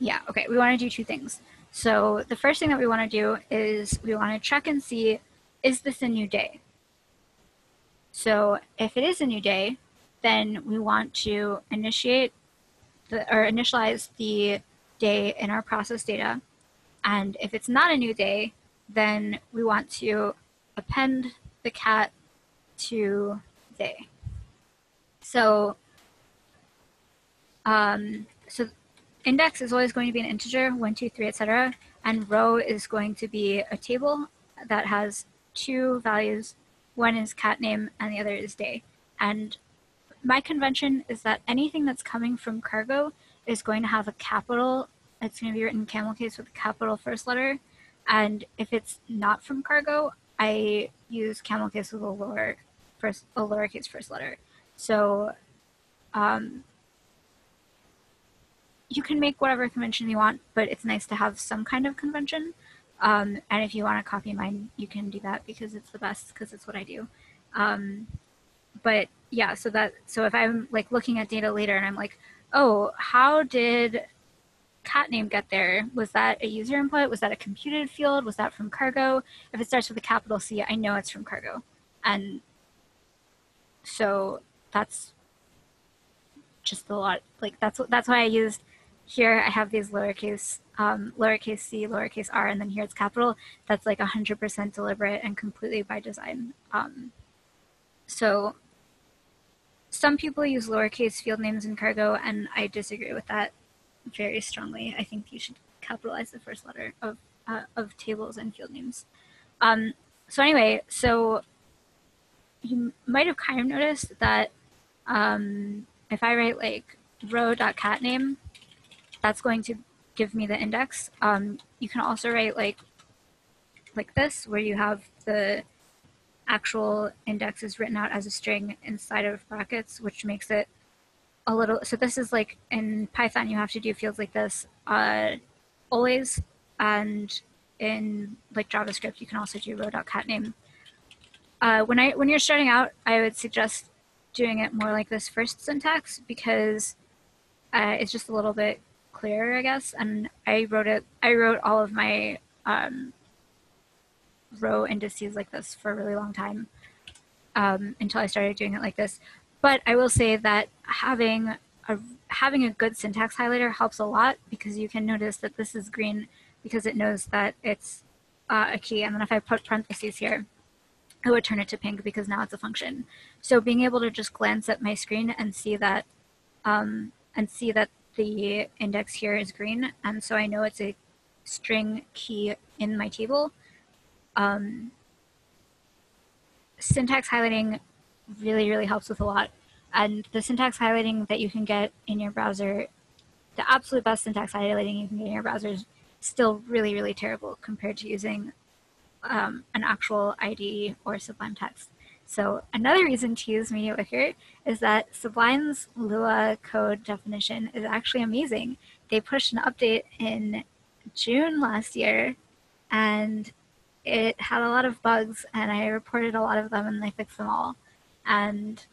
S1: yeah, okay, we want to do two things. So the first thing that we want to do is we want to check and see, is this a new day? So if it is a new day, then we want to initiate the, or initialize the day in our process data. And if it's not a new day, then we want to append the cat to day. So, um, so index is always going to be an integer, one, two, three, etc. And row is going to be a table that has two values. One is cat name and the other is day. And my convention is that anything that's coming from cargo is going to have a capital. It's going to be written camel case with a capital first letter. And if it's not from cargo, I use camel case with a lower first, a lowercase first letter. So um, you can make whatever convention you want, but it's nice to have some kind of convention. Um, and if you want to copy mine, you can do that because it's the best because it's what I do. Um, but yeah, so that so if I'm like looking at data later and I'm like, oh, how did cat name get there? Was that a user input? Was that a computed field? Was that from cargo? If it starts with a capital C, I know it's from cargo. And so that's just a lot like that's that's why I used here I have these lowercase um, lowercase c, lowercase r, and then here it's capital. That's like 100% deliberate and completely by design. Um, so some people use lowercase field names in cargo, and I disagree with that very strongly. I think you should capitalize the first letter of, uh, of tables and field names. Um, so anyway, so you might have kind of noticed that um, if I write like row.cat name, that's going to give me the index. Um, you can also write like like this, where you have the actual index is written out as a string inside of brackets, which makes it a little, so this is like in Python, you have to do fields like this uh, always, and in like JavaScript, you can also do row.catName. Uh, when I when you're starting out, I would suggest doing it more like this first syntax because uh, it's just a little bit clearer, I guess. And I wrote it. I wrote all of my um, row indices like this for a really long time um, until I started doing it like this. But I will say that having a having a good syntax highlighter helps a lot because you can notice that this is green because it knows that it's uh, a key. And then if I put parentheses here, it would turn it to pink because now it's a function. So being able to just glance at my screen and see that um, and see that the index here is green, and so I know it's a string key in my table. Um, syntax highlighting really, really helps with a lot. And the syntax highlighting that you can get in your browser, the absolute best syntax highlighting you can get in your browser is still really, really terrible compared to using um, an actual IDE or Sublime Text. So another reason to use Mediawiker is that Sublime's Lua code definition is actually amazing. They pushed an update in June last year and it had a lot of bugs and I reported a lot of them and they fixed them all. And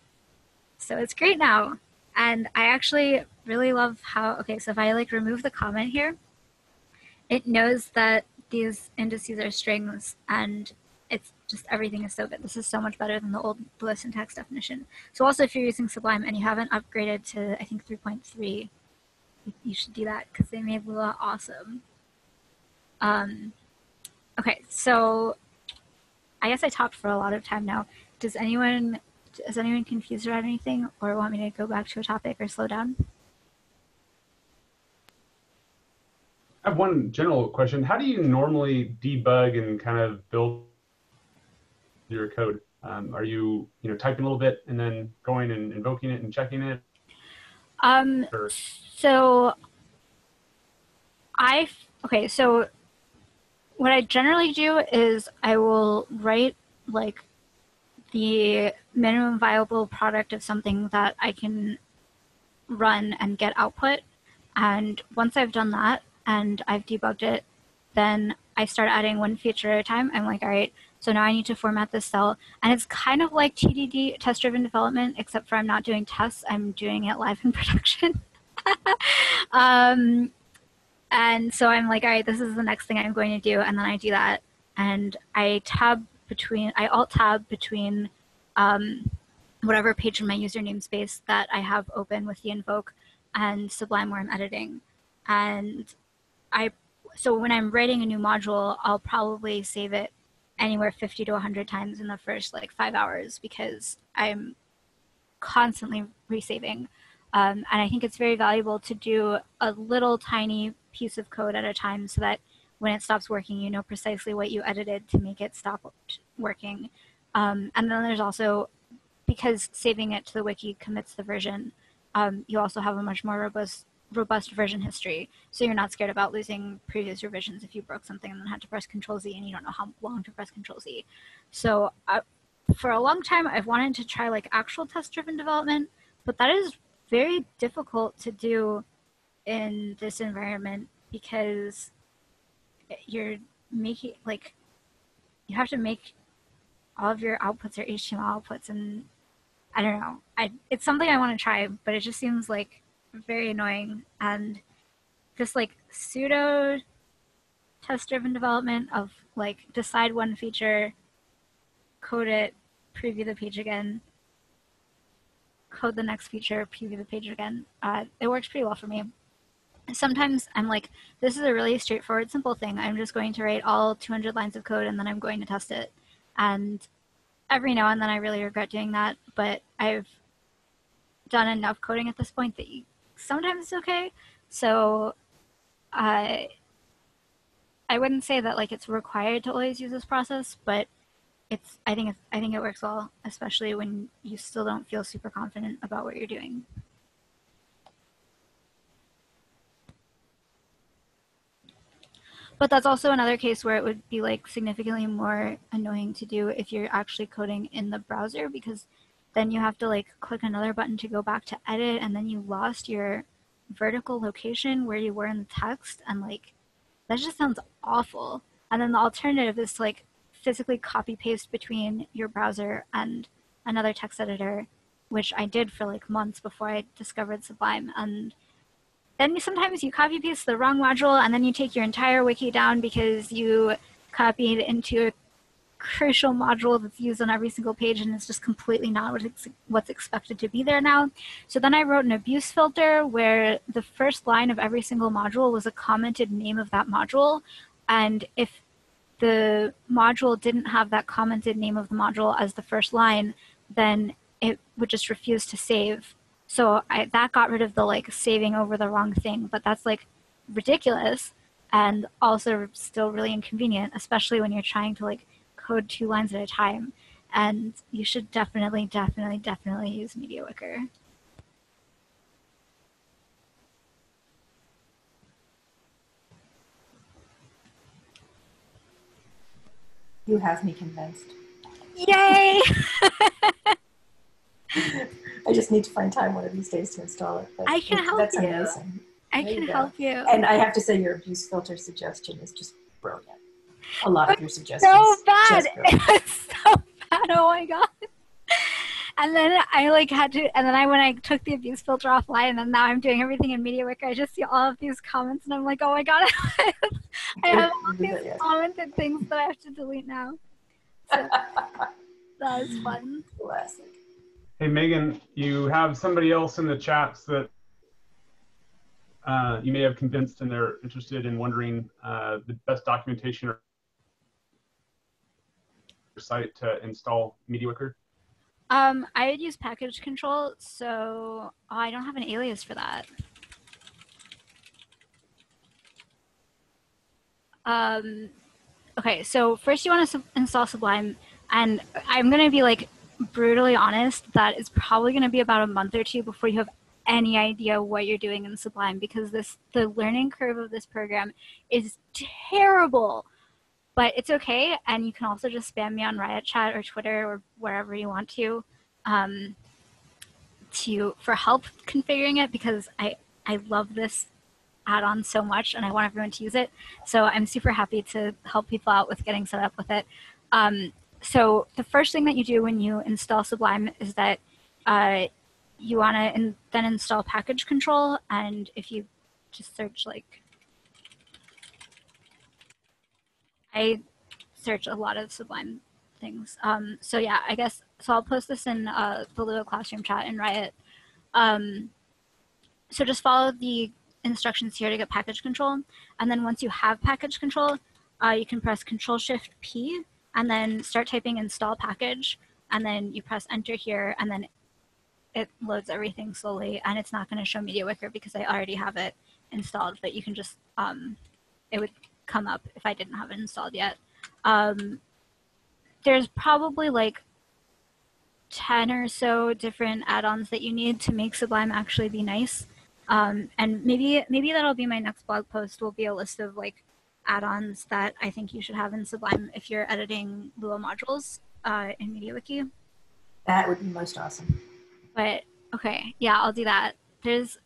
S1: so it's great now. And I actually really love how, okay, so if I like remove the comment here, it knows that these indices are strings and just everything is so good. This is so much better than the old Lua syntax definition. So also if you're using Sublime and you haven't upgraded to I think 3.3, you should do that because they made Lua awesome. Um, okay, so I guess I talked for a lot of time now. Does anyone is anyone confused about anything or want me to go back to a topic or slow down?
S3: I have one general question. How do you normally debug and kind of build your code? Um, are you, you know, typing a little bit and then going and invoking it and checking it?
S1: Um,
S3: Or-
S1: so I, okay, so what I generally do is I will write like the minimum viable product of something that I can run and get output. And once I've done that and I've debugged it, then I start adding one feature at a time. I'm like, all right, so now I need to format this cell. And it's kind of like TDD, test driven development, except for I'm not doing tests, I'm doing it live in production. um, and so I'm like, all right, this is the next thing I'm going to do. And then I do that. And I tab between, I alt tab between um, whatever page in my user namespace that I have open with the invoke and Sublime where I'm editing. And I, so when I'm writing a new module, I'll probably save it anywhere 50 to 100 times in the first like five hours because I'm constantly resaving. Um, and I think it's very valuable to do a little tiny piece of code at a time so that when it stops working, you know precisely what you edited to make it stop working. Um, and then there's also, because saving it to the wiki commits the version, um, you also have a much more robust robust version history. So you're not scared about losing previous revisions if you broke something and then had to press Control Z and you don't know how long to press Control Z. So uh, for a long time, I've wanted to try like actual test driven development, but that is very difficult to do in this environment because you're making like you have to make all of your outputs are HTML outputs and I don't know. I it's something I want to try, but it just seems like very annoying and just like pseudo test driven development of like decide one feature, code it, preview the page again, code the next feature, preview the page again. Uh, it works pretty well for me. Sometimes I'm like, this is a really straightforward, simple thing. I'm just going to write all 200 lines of code and then I'm going to test it. And every now and then I really regret doing that, but I've done enough coding at this point that you sometimes it's okay. So I I wouldn't say that like it's required to always use this process, but it's I think it's, I think it works well, especially when you still don't feel super confident about what you're doing. But that's also another case where it would be like significantly more annoying to do if you're actually coding in the browser because then you have to like click another button to go back to edit and then you lost your vertical location where you were in the text and like that just sounds awful. And then the alternative is to like physically copy paste between your browser and another text editor which i did for like months before i discovered sublime. And then sometimes you copy paste the wrong module and then you take your entire wiki down because you copied into a crucial module that's used on every single page and it's just completely not what what's expected to be there now. So then I wrote an abuse filter where the first line of every single module was a commented name of that module. And if the module didn't have that commented name of the module as the first line, then it would just refuse to save. So I, that got rid of the like saving over the wrong thing, but that's like ridiculous and also still really inconvenient, especially when you're trying to like code two lines at a time. And you should definitely, definitely, definitely use Mediawiker.
S2: You have me convinced.
S1: Yay!
S2: I just need to find time one of these days to install it.
S1: I can help
S2: that's
S1: you.
S2: That's amazing.
S1: I
S2: There
S1: can
S2: you
S1: help you.
S2: And I have to say, your abuse filter suggestion is just brilliant. A lot of your suggestions.
S1: so bad.
S2: just brilliant.
S1: It was so bad. Oh my god. And then I like had to, and then I when I took the abuse filter offline, and then now I'm doing everything in Mediawiker. I just see all of these comments, and I'm like, oh my god, I have all these commented things that I have to delete now. So that was fun.
S2: Classic.
S3: Hey, Megan, you have somebody else in the chats that uh, you may have convinced and they're interested in wondering uh, the best documentation or site to install Mediawiker.
S1: Um, I would use package control, so I don't have an alias for that. Um, okay, so first you want to install Sublime, and I'm gonna be like brutally honest that it's probably gonna be about a month or two before you have any idea what you're doing in Sublime because this the learning curve of this program is terrible. But it's okay, and you can also just spam me on Riot Chat or Twitter or wherever you want to, um, to for help configuring it because I I love this add-on so much and I want everyone to use it. So I'm super happy to help people out with getting set up with it. Um, so the first thing that you do when you install Sublime is that uh, you want to in, then install package control. And if you just search like, I search a lot of Sublime things. Um, so yeah, I guess, so I'll post this in uh, the Lua classroom chat in Riot. Um, so just follow the instructions here to get package control. And then once you have package control, uh, you can press Control Shift P and then start typing install package. And then you press enter here and then it loads everything slowly and it's not going to show Mediawiker because I already have it installed, but you can just, um, it would come up if I didn't have it installed yet. Um, there's probably like 10 or so different add-ons that you need to make Sublime actually be nice. Um, and maybe maybe that'll be my next blog post will be a list of like add-ons that I think you should have in Sublime if you're editing Lua modules uh, in MediaWiki.
S2: That would be most awesome.
S1: But okay, yeah, I'll do that. There's,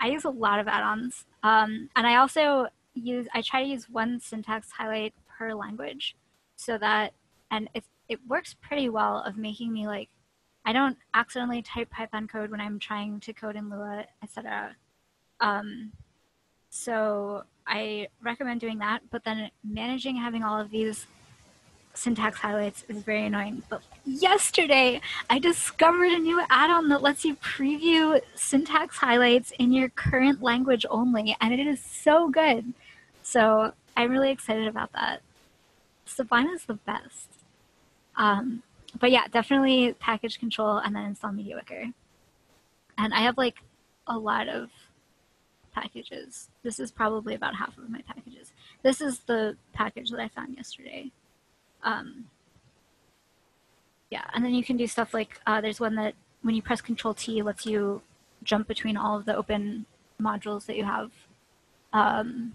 S1: I use a lot of add-ons, um, and I also use I try to use one syntax highlight per language, so that and it it works pretty well of making me like I don't accidentally type Python code when I'm trying to code in Lua, etc. Um, so I recommend doing that, but then managing having all of these syntax highlights is very annoying. But yesterday, I discovered a new add-on that lets you preview syntax highlights in your current language only, and it is so good. So I'm really excited about that. Sublime is the best. Um, but yeah, definitely package control and then install Mediawiker. And I have like a lot of packages. This is probably about half of my packages. This is the package that I found yesterday. Um, yeah, and then you can do stuff like uh, there's one that when you press Control T lets you jump between all of the open modules that you have. Um,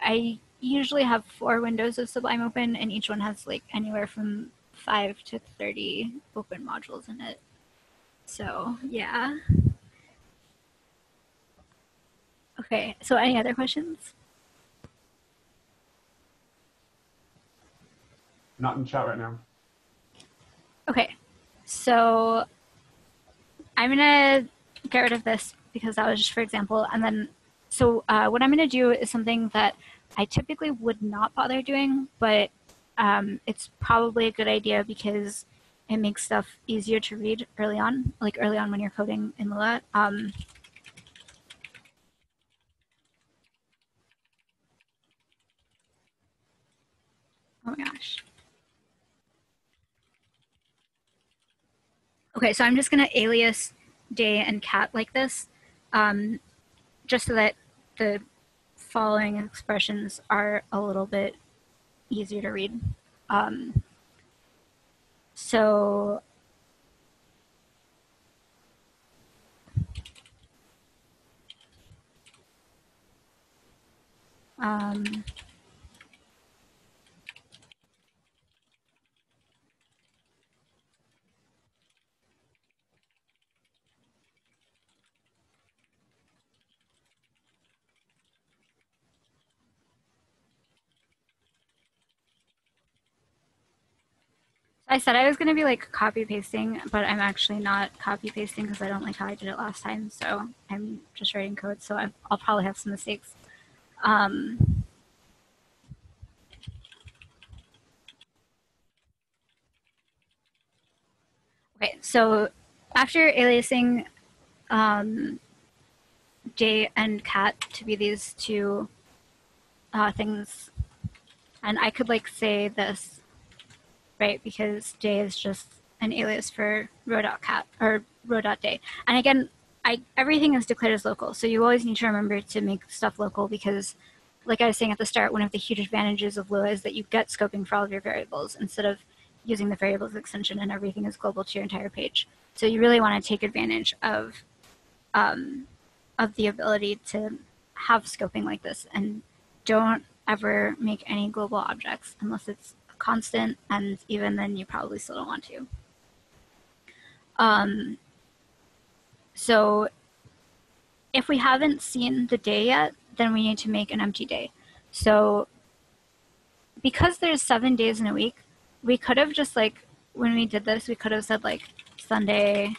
S1: I usually have four windows of Sublime open, and each one has like anywhere from five to 30 open modules in it. So yeah. Okay, so any other questions?
S3: Not in chat right now.
S1: Okay, so I'm gonna get rid of this because that was just for example, and then so uh, what I'm gonna do is something that I typically would not bother doing, but um, it's probably a good idea because it makes stuff easier to read early on, like early on when you're coding in Lua. Um, oh my gosh. Okay, so I'm just going to alias day and cat like this, um, just so that the following expressions are a little bit easier to read. Um, so um, I said I was going to be like copy pasting, but I'm actually not copy pasting because I don't like how I did it last time. So I'm just writing code. So i will probably have some mistakes. Um, okay, so after aliasing um, J and cat to be these two uh, things, and I could like say this right? Because J is just an alias for row.cat or row.day. And again, I, everything is declared as local. So you always need to remember to make stuff local because like I was saying at the start, one of the huge advantages of Lua is that you get scoping for all of your variables instead of using the variables extension and everything is global to your entire page. So you really want to take advantage of um, of the ability to have scoping like this and don't ever make any global objects unless it's constant, and even then you probably still don't want to. Um, so if we haven't seen the day yet, then we need to make an empty day. So because there's seven days in a week, we could have just like, when we did this, we could have said like Sunday.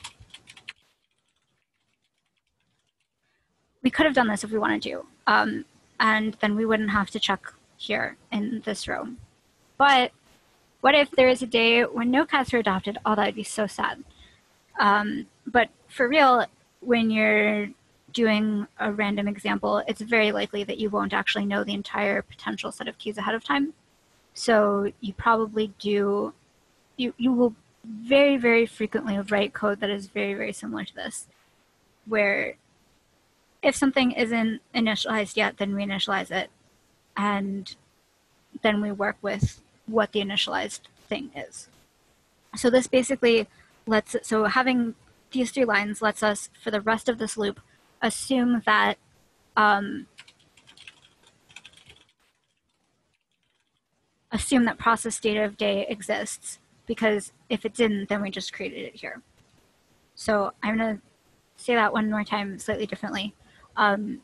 S1: We could have done this if we wanted to. Um, and then we wouldn't have to check here in this row. But what if there is a day when no cats are adopted? Oh, that would be so sad. Um, but for real, when you're doing a random example, it's very likely that you won't actually know the entire potential set of keys ahead of time. So you probably do, you, you will very, very frequently write code that is very, very similar to this, where if something isn't initialized yet, then we initialize it. And then we work with what the initialized thing is. So this basically lets, so having these three lines lets us, for the rest of this loop, assume that um, assume that process data of day exists because if it didn't, then we just created it here. So I'm going to say that one more time slightly differently. Um,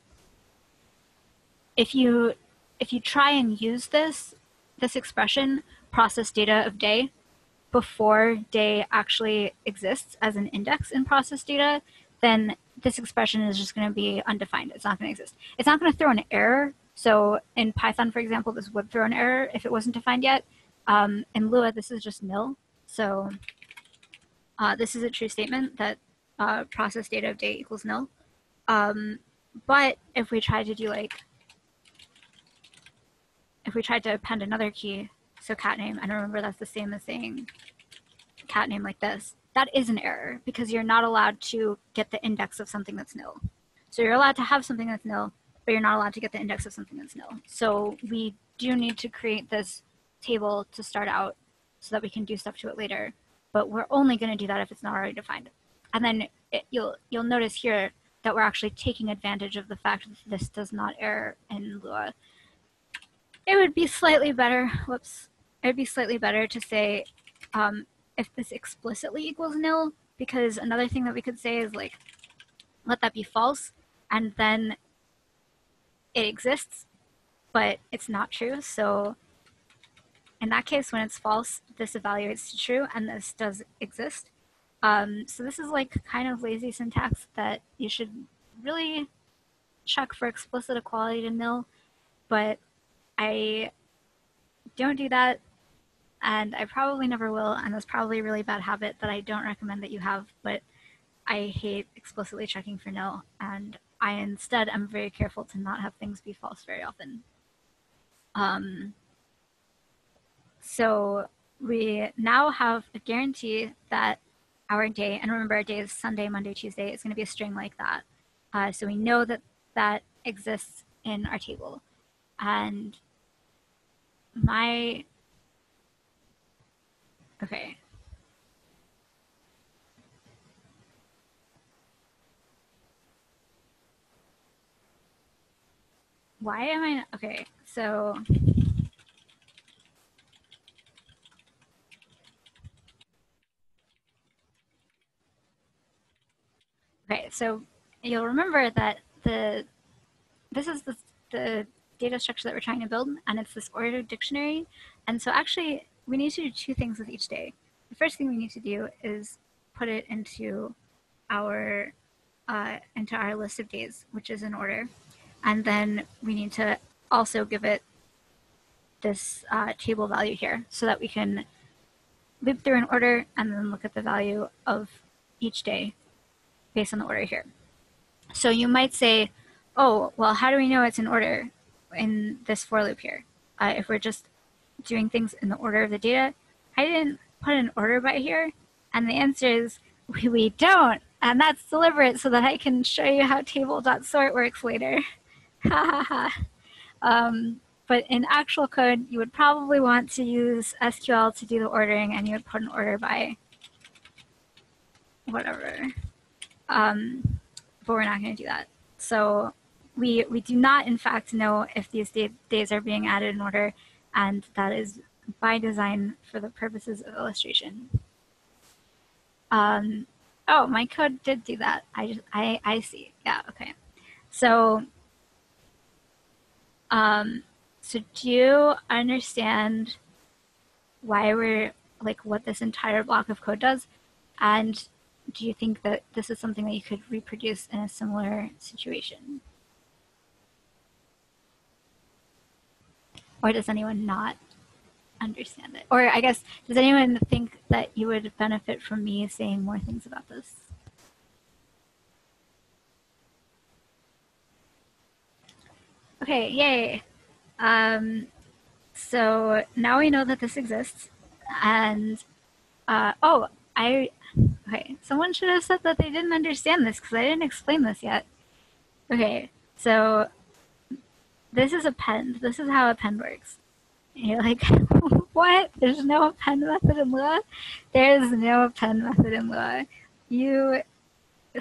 S1: if you if you try and use this this expression process data of day before day actually exists as an index in process data, then this expression is just going to be undefined. It's not going to exist. It's not going to throw an error. So in Python, for example, this would throw an error if it wasn't defined yet. Um, in Lua, this is just nil. So uh, this is a true statement that uh, process data of day equals nil. Um, but if we try to do like, if we tried to append another key, so cat name, and remember that's the same as saying cat name like this, that is an error because you're not allowed to get the index of something that's nil. So you're allowed to have something that's nil, but you're not allowed to get the index of something that's nil. So we do need to create this table to start out so that we can do stuff to it later. But we're only going to do that if it's not already defined. And then it, you'll you'll notice here that we're actually taking advantage of the fact that this does not error in Lua. It would be slightly better, whoops, it would be slightly better to say um, if this explicitly equals nil, because another thing that we could say is like, let that be false, and then it exists, but it's not true. So in that case, when it's false, this evaluates to true, and this does exist. Um, so this is like kind of lazy syntax that you should really check for explicit equality to nil, but I don't do that and I probably never will, and that's probably a really bad habit that I don't recommend that you have, but I hate explicitly checking for nil, and I instead am very careful to not have things be false very often. Um, so we now have a guarantee that our day, and remember our day is Sunday, Monday, Tuesday, is going to be a string like that. Uh, so we know that that exists in our table. And my Okay. Why am I, okay, so. Okay, so you'll remember that the, this is the, the data structure that we're trying to build, and it's this ordered dictionary. And so actually, we need to do two things with each day. The first thing we need to do is put it into our uh, into our list of days, which is in order, and then we need to also give it this uh, table value here so that we can loop through an order and then look at the value of each day based on the order here. So you might say, oh, well, how do we know it's in order in this for loop here? Uh, if we're just doing things in the order of the data. I didn't put an order by here. And the answer is we, we don't. And that's deliberate so that I can show you how table.sort works later. um, but in actual code, you would probably want to use SQL to do the ordering and you would put an order by whatever. Um, but we're not going to do that. So we, we do not, in fact, know if these days are being added in order and that is by design for the purposes of illustration. Um, oh, my code did do that. I just, I, I see. Yeah, okay. So, um, so do you understand why we're like what this entire block of code does? And do you think that this is something that you could reproduce in a similar situation? Or does anyone not understand it? Or I guess, does anyone think that you would benefit from me saying more things about this? Okay, yay. Um, so now we know that this exists. And, uh, oh, I, okay, someone should have said that they didn't understand this because I didn't explain this yet. Okay, so this is append. This is how append works. And you're like, what? There's no append method in Lua? There's no append method in Lua. You,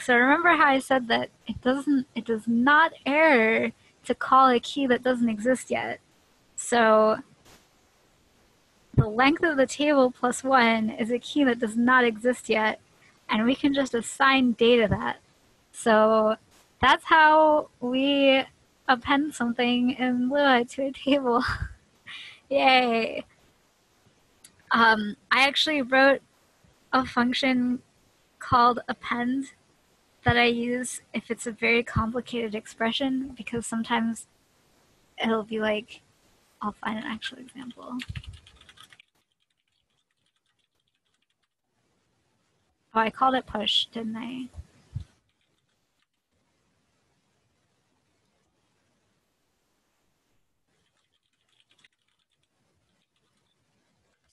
S1: so remember how I said that it doesn't, it does not error to call a key that doesn't exist yet. So the length of the table plus one is a key that does not exist yet, and we can just assign data that. So that's how we append something and in Lua to a table. Yay. Um, I actually wrote a function called append that I use if it's a very complicated expression because sometimes it'll be like, I'll find an actual example. Oh, I called it push, didn't I?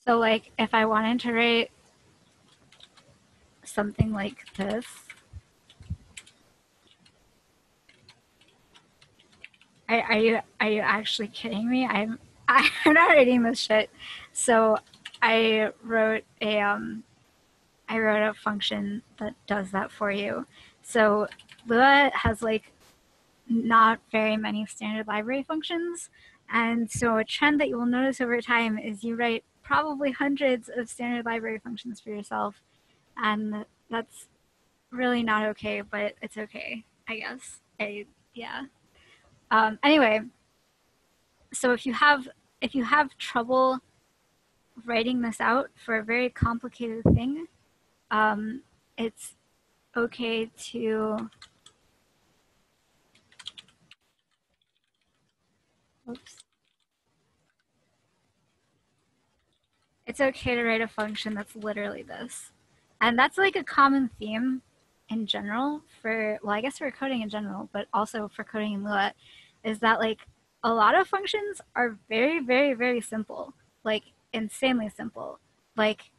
S1: So like if I wanted to write something like this, are, are you are you actually kidding me? I'm I'm not writing this shit. So I wrote a um I wrote a function that does that for you. So Lua has like not very many standard library functions. And so a trend that you will notice over time is you write probably hundreds of standard library functions for yourself. And that's really not okay, but it's okay, I guess. I, yeah. Um, anyway, so if you have if you have trouble writing this out for a very complicated thing, um, it's okay to oops. It's okay to write a function that's literally this. And that's like a common theme in general for, well, I guess for coding in general, but also for coding in Lua, is that like a lot of functions are very, very, very simple, like insanely simple. Like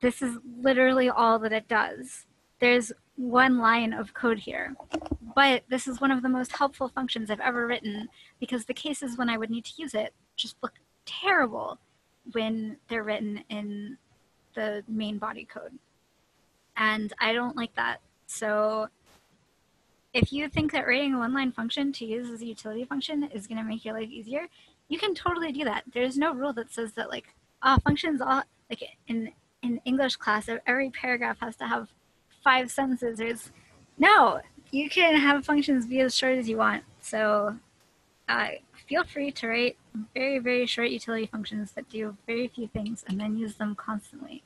S1: this is literally all that it does. There's one line of code here, but this is one of the most helpful functions I've ever written because the cases when I would need to use it just look terrible when they're written in the main body code. And I don't like that. So if you think that writing a one-line function to use as a utility function is going to make your life easier, you can totally do that. There's no rule that says that like uh, functions all like in in English class every paragraph has to have five sentences. There's no, you can have functions be as short as you want. So uh, feel free to write very, very short utility functions that do very few things and then use them constantly.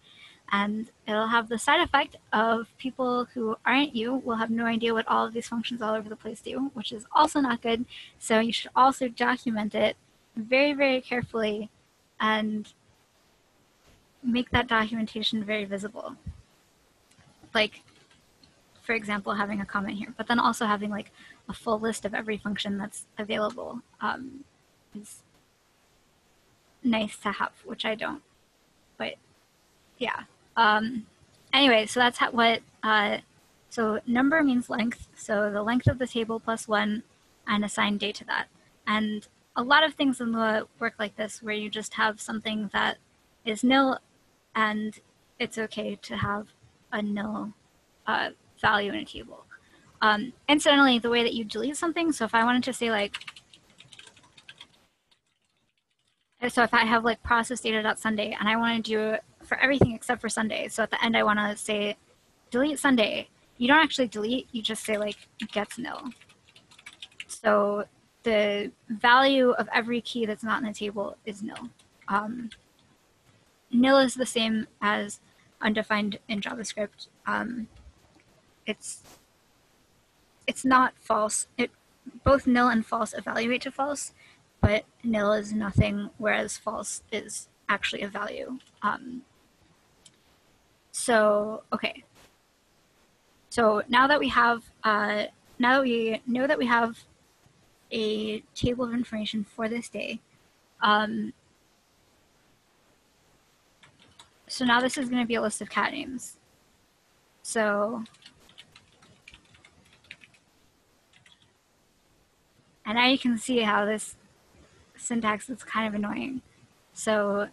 S1: And it'll have the side effect of people who aren't you will have no idea what all of these functions all over the place do, which is also not good. So you should also document it very, very carefully and make that documentation very visible. Like, for example, having a comment here, but then also having like a full list of every function that's available um, is nice to have, which I don't. But yeah. Um, anyway, so that's how, what, uh, so number means length. So the length of the table plus one and assign date to that. And a lot of things in Lua work like this, where you just have something that is nil and it's okay to have a nil uh, value in a table. Um, incidentally, the way that you delete something, so if I wanted to say like, so if I have like process data.sunday and I want to do it for everything except for Sunday, so at the end I want to say delete Sunday, you don't actually delete, you just say like gets nil. So the value of every key that's not in the table is nil. Um, nil is the same as undefined in JavaScript. Um, it's it's not false. It both nil and false evaluate to false, but nil is nothing, whereas false is actually a value. Um, so okay. So now that we have uh, now that we know that we have a table of information for this day, um, so now this is going to be a list of cat names. So, and now you can see how this syntax is kind of annoying. So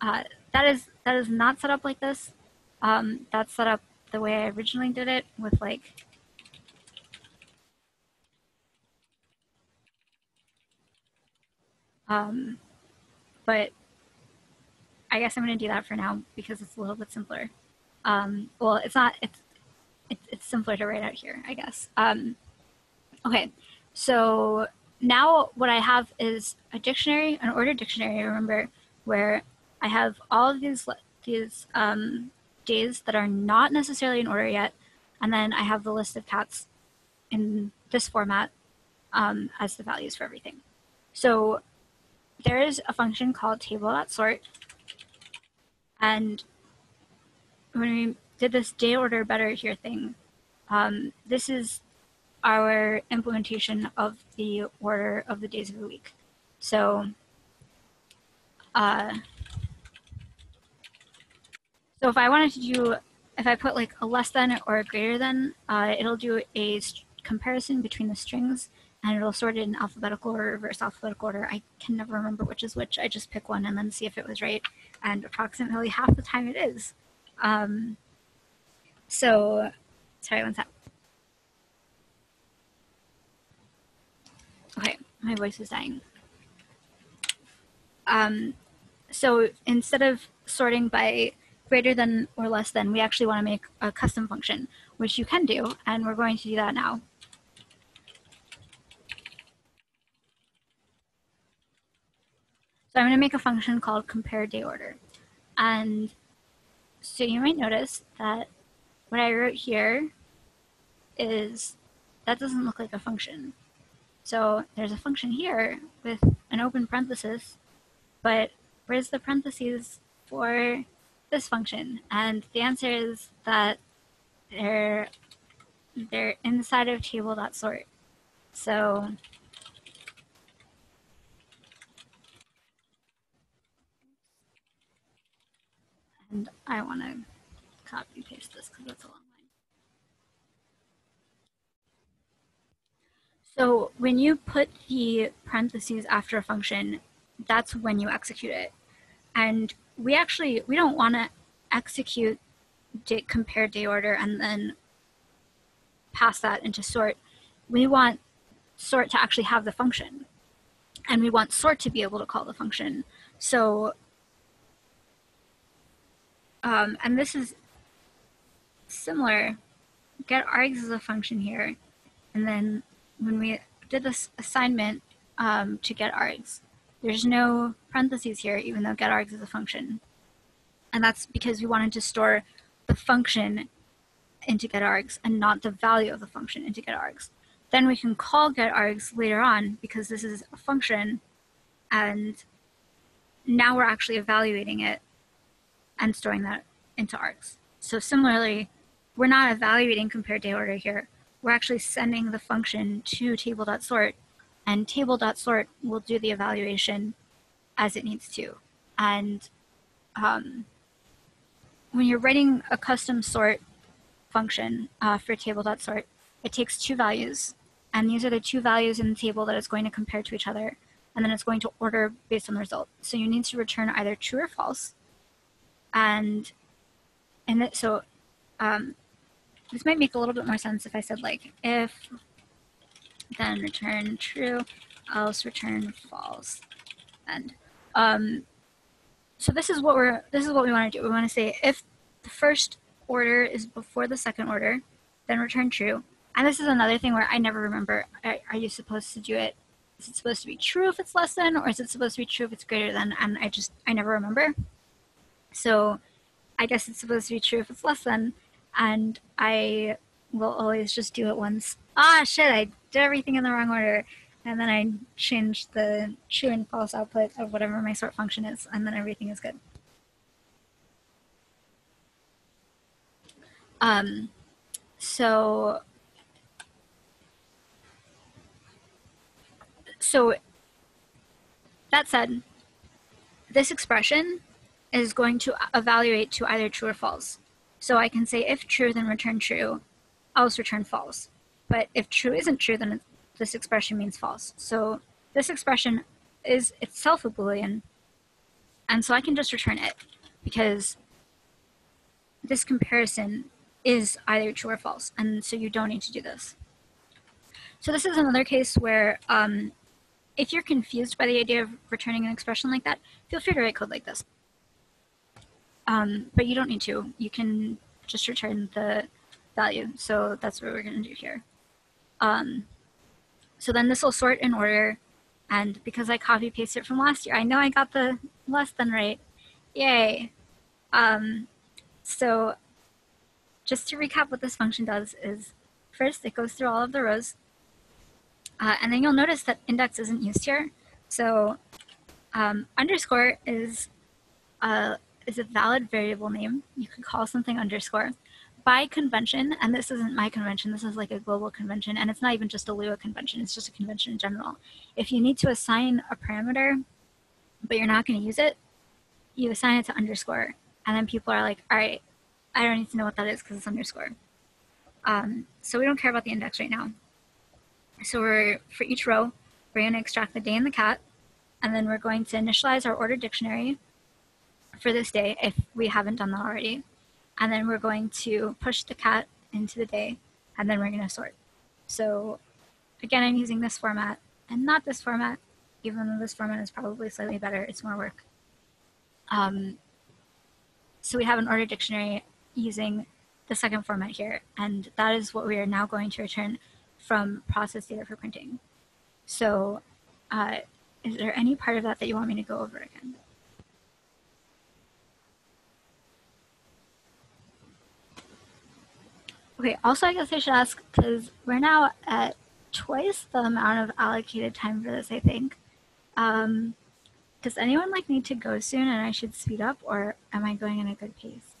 S1: uh, that is that is not set up like this. Um, that's set up the way I originally did it with like um, but I guess I'm going to do that for now because it's a little bit simpler. Um, well, it's not, it's, it's, it's simpler to write out here, I guess. Um, okay, so now what I have is a dictionary, an ordered dictionary, remember, where I have all of these, these um, days that are not necessarily in order yet, and then I have the list of cats in this format um, as the values for everything. So there is a function called table.sort and when we did this day order better here thing, um, this is our implementation of the order of the days of the week. So, uh, so if I wanted to do, if I put like a less than or a greater than, uh, it'll do a comparison between the strings and it'll sort it in alphabetical or reverse alphabetical order. I can never remember which is which. I just pick one and then see if it was right. And approximately half the time it is. Um, so, sorry, one sec. Okay, my voice is dying. Um, so instead of sorting by greater than or less than, we actually want to make a custom function, which you can do, and we're going to do that now. So I'm going to make a function called compare day order. And so you might notice that what I wrote here is that doesn't look like a function. So there's a function here with an open parenthesis, but where's the parentheses for this function? And the answer is that they're they're inside of table.sort. So And I want to copy paste this because it's a long line. So when you put the parentheses after a function, that's when you execute it. And we actually, we don't want to execute date, compare day order and then pass that into sort. We want sort to actually have the function. And we want sort to be able to call the function. So um, and this is similar. Get args is a function here. And then when we did this assignment um, to get args, there's no parentheses here, even though get args is a function. And that's because we wanted to store the function into get args and not the value of the function into get args. Then we can call get args later on because this is a function and now we're actually evaluating it and storing that into args. So similarly, we're not evaluating compare day order here. We're actually sending the function to table.sort and table.sort will do the evaluation as it needs to. And um, when you're writing a custom sort function uh, for table.sort, it takes two values. And these are the two values in the table that it's going to compare to each other. And then it's going to order based on the result. So you need to return either true or false and and so um, this might make a little bit more sense if I said like if then return true else return false and um, so this is what we're this is what we want to do we want to say if the first order is before the second order then return true and this is another thing where I never remember, are, are you supposed to do it? Is it supposed to be true if it's less than, or is it supposed to be true if it's greater than? And I just, I never remember. So I guess it's supposed to be true if it's less than, and I will always just do it once. Ah, shit, I did everything in the wrong order. And then I change the true and false output of whatever my sort function is, and then everything is good. Um, so, so that said, this expression is going to evaluate to either true or false. So I can say if true, then return true, else return false. But if true isn't true, then this expression means false. So this expression is itself a Boolean, and so I can just return it because this comparison is either true or false, and so you don't need to do this. So this is another case where um, if you're confused by the idea of returning an expression like that, feel free to write code like this. Um, but you don't need to. You can just return the value. So that's what we're going to do here. Um, so then this will sort in order. And because I copy pasted it from last year, I know I got the less than right. Yay. Um, so just to recap what this function does is first it goes through all of the rows. Uh, and then you'll notice that index isn't used here. So um, underscore is a, is a valid variable name. You could call something underscore by convention, and this isn't my convention, this is like a global convention, and it's not even just a Lua convention, it's just a convention in general. If you need to assign a parameter, but you're not going to use it, you assign it to underscore. And then people are like, all right, I don't need to know what that is because it's underscore. Um, so we don't care about the index right now. So we're, for each row, we're going to extract the day and the cat, and then we're going to initialize our ordered dictionary for this day if we haven't done that already and then we're going to push the cat into the day, and then we're going to sort. So again, I'm using this format and not this format, even though this format is probably slightly better. It's more work. Um, so we have an order dictionary using the second format here, and that is what we are now going to return from process data for printing. So uh, is there any part of that that you want me to go over again? Okay, also I guess I should ask, because we're now at twice the amount of allocated time for this, I think. Um, does anyone like need to go soon and I should speed up, or am I going in a good pace?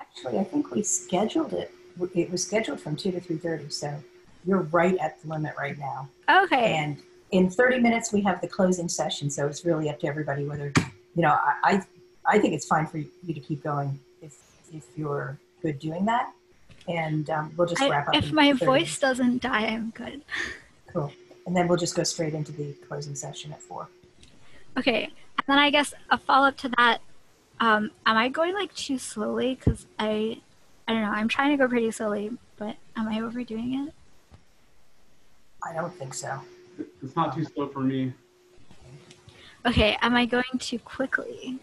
S2: Actually, I think we scheduled it. It was scheduled from 2 to 3.30, so you're right at the limit right now.
S1: Okay.
S2: And in 30 minutes, we have the closing session, so it's really up to everybody whether, you know, I, I, I think it's fine for you to keep going if you're good doing that. And um, we'll just
S1: I,
S2: wrap up.
S1: if my voice doesn't die, I'm good.
S2: Cool. And then we'll just go straight into the closing session at four.
S1: Okay. And then I guess a follow up to that. Um, am I going like too slowly? Because I, I don't know. I'm trying to go pretty slowly, but am I overdoing it?
S2: I don't think so.
S3: It's not too slow for me.
S1: Okay. Am I going too quickly?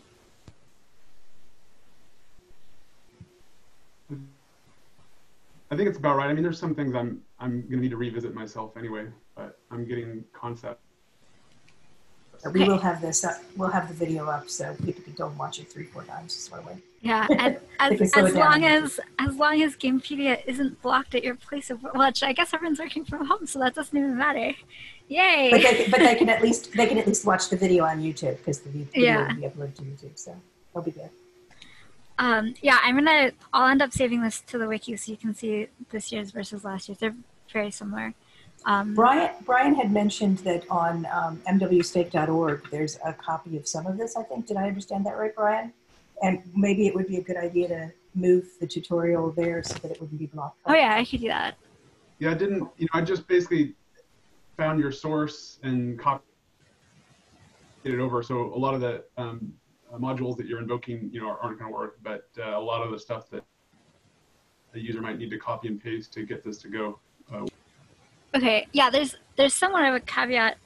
S3: I think it's about right. I mean, there's some things I'm I'm gonna need to revisit myself anyway, but I'm getting concept.
S2: We will have this. Up, we'll have the video up so people can go and watch it three, four times slowly.
S1: Yeah, and as, as long as as long as Gamepedia isn't blocked at your place of watch, I guess everyone's working from home, so that doesn't even matter. Yay!
S2: But they, but they can at least they can at least watch the video on YouTube because the video yeah. will be uploaded to YouTube, so they'll be good.
S1: Um, yeah, I'm gonna. I'll end up saving this to the wiki so you can see this year's versus last year's. They're very similar. Um,
S2: Brian Brian had mentioned that on um, mwstake.org there's a copy of some of this. I think did I understand that right, Brian? And maybe it would be a good idea to move the tutorial there so that it wouldn't be blocked.
S1: Oh yeah, I could do that.
S3: Yeah, I didn't. You know, I just basically found your source and copied it over. So a lot of the um, modules that you're invoking, you know, aren't going to work, but uh, a lot of the stuff that the user might need to copy and paste to get this to go. Uh,
S1: okay, yeah, there's there's somewhat of a caveat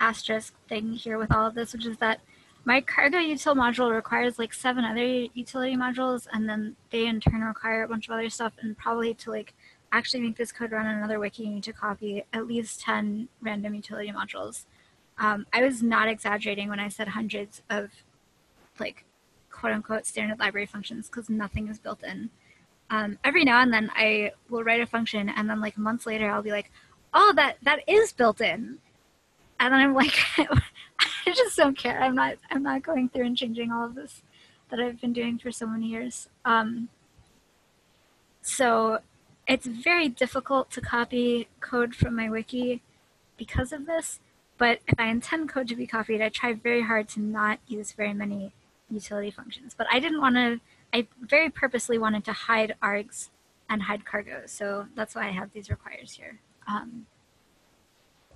S1: asterisk thing here with all of this, which is that my cargo util module requires like seven other utility modules, and then they in turn require a bunch of other stuff. And probably to like actually make this code run on another wiki, you need to copy at least 10 random utility modules. Um, I was not exaggerating when I said hundreds of like quote unquote standard library functions because nothing is built in. Um, every now and then I will write a function and then like months later I'll be like, oh, that, that is built in. And then I'm like, I just don't care. I'm not, I'm not going through and changing all of this that I've been doing for so many years. Um, so it's very difficult to copy code from my wiki because of this. But if I intend code to be copied, I try very hard to not use very many utility functions. But I didn't want to, I very purposely wanted to hide args and hide cargo. So that's why I have these requires here. Um,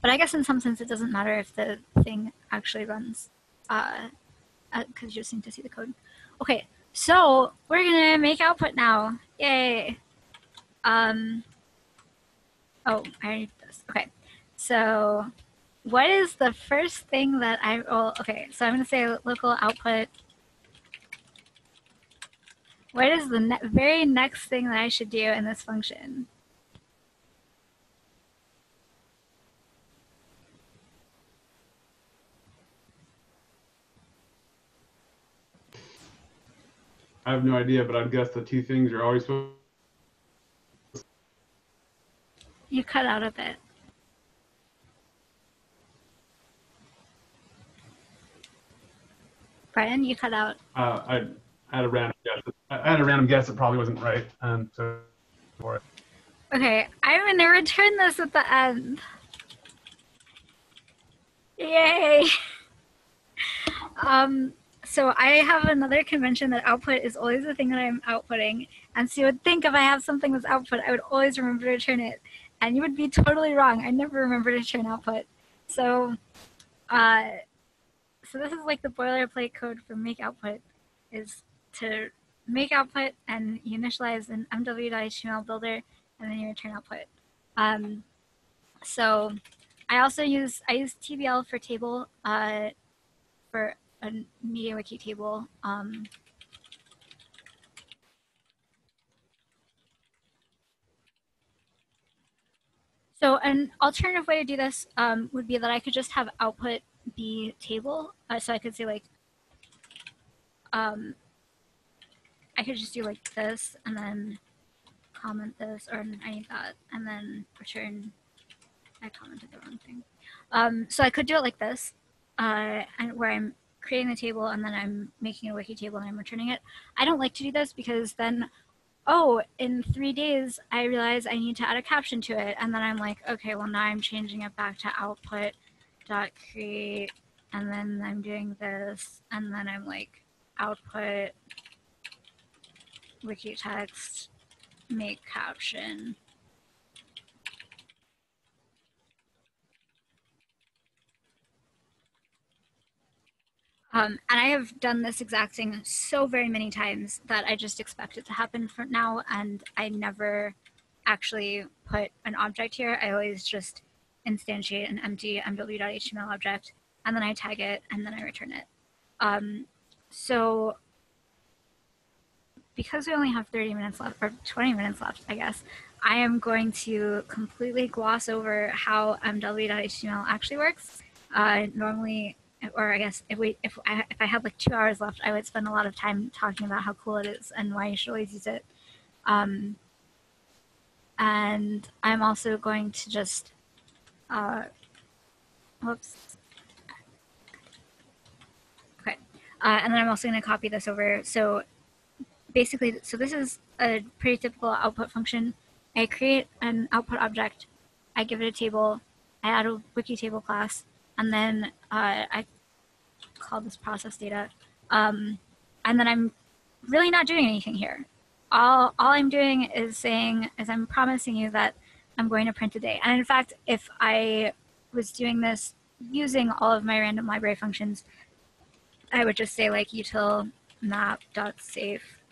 S1: but I guess in some sense it doesn't matter if the thing actually runs because uh, uh, you just need to see the code. Okay, so we're gonna make output now. Yay! Um, oh, I did this. Okay, so what is the first thing that I, well, okay, so I'm gonna say local output. What is the ne very next thing that I should do in this function?
S3: I have no idea, but I'd guess the two things are always supposed
S1: You cut out a bit. Brian, you cut out.
S3: Uh, I, I had a random guess. I had a random guess. It probably wasn't right. Um, so for it.
S1: Okay, I'm gonna return this at the end. Yay! Um, so I have another convention that output is always the thing that I'm outputting. And so you would think if I have something that's output, I would always remember to return it and you would be totally wrong. I never remember to turn output. So, uh, so this is like the boilerplate code for make output is to make output and you initialize an mw.html builder and then you return output. Um, so I also use, I use TBL for table, uh, for a MediaWiki table. Um, So an alternative way to do this um, would be that I could just have output be table. Uh, so I could say like, um, I could just do like this and then comment this or I need that and then return, I commented the wrong thing. Um, so I could do it like this uh, and where I'm creating the table and then I'm making a wiki table and I'm returning it. I don't like to do this because then oh, in three days, I realize I need to add a caption to it. And then I'm like, okay, well, now I'm changing it back to output dot create. And then I'm doing this. And then I'm like, output wiki text make caption. Um, and I have done this exact thing so very many times that I just expect it to happen for now. And I never actually put an object here. I always just instantiate an empty mw.html object and then I tag it and then I return it. Um, so because we only have 30 minutes left or 20 minutes left, I guess, I am going to completely gloss over how mw.html actually works. Uh, normally or I guess if we if I if I had like two hours left, I would spend a lot of time talking about how cool it is and why you should always use it. Um, and I'm also going to just, uh, whoops. Okay, uh, and then I'm also going to copy this over. So basically, so this is a pretty typical output function. I create an output object, I give it a table, I add a wiki table class, and then uh, I call this process data. Um, and then I'm really not doing anything here. All, all I'm doing is saying, is I'm promising you that I'm going to print a day. And in fact, if I was doing this using all of my random library functions, I would just say like util map dot safe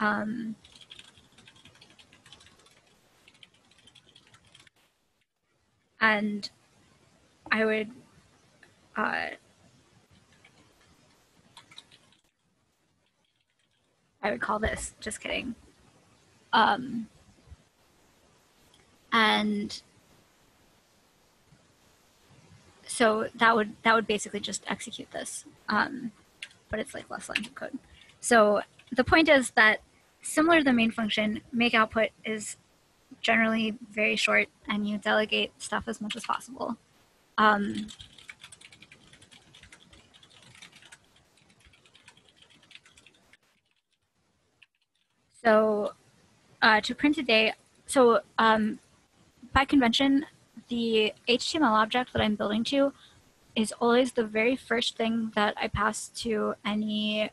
S1: um, and I would uh, I would call this just kidding. Um, and so that would that would basically just execute this, um, but it's like less lines of code. So the point is that similar to the main function, make output is generally very short, and you delegate stuff as much as possible. Um, so uh, to print a day, so um, by convention, the HTML object that I'm building to is always the very first thing that I pass to any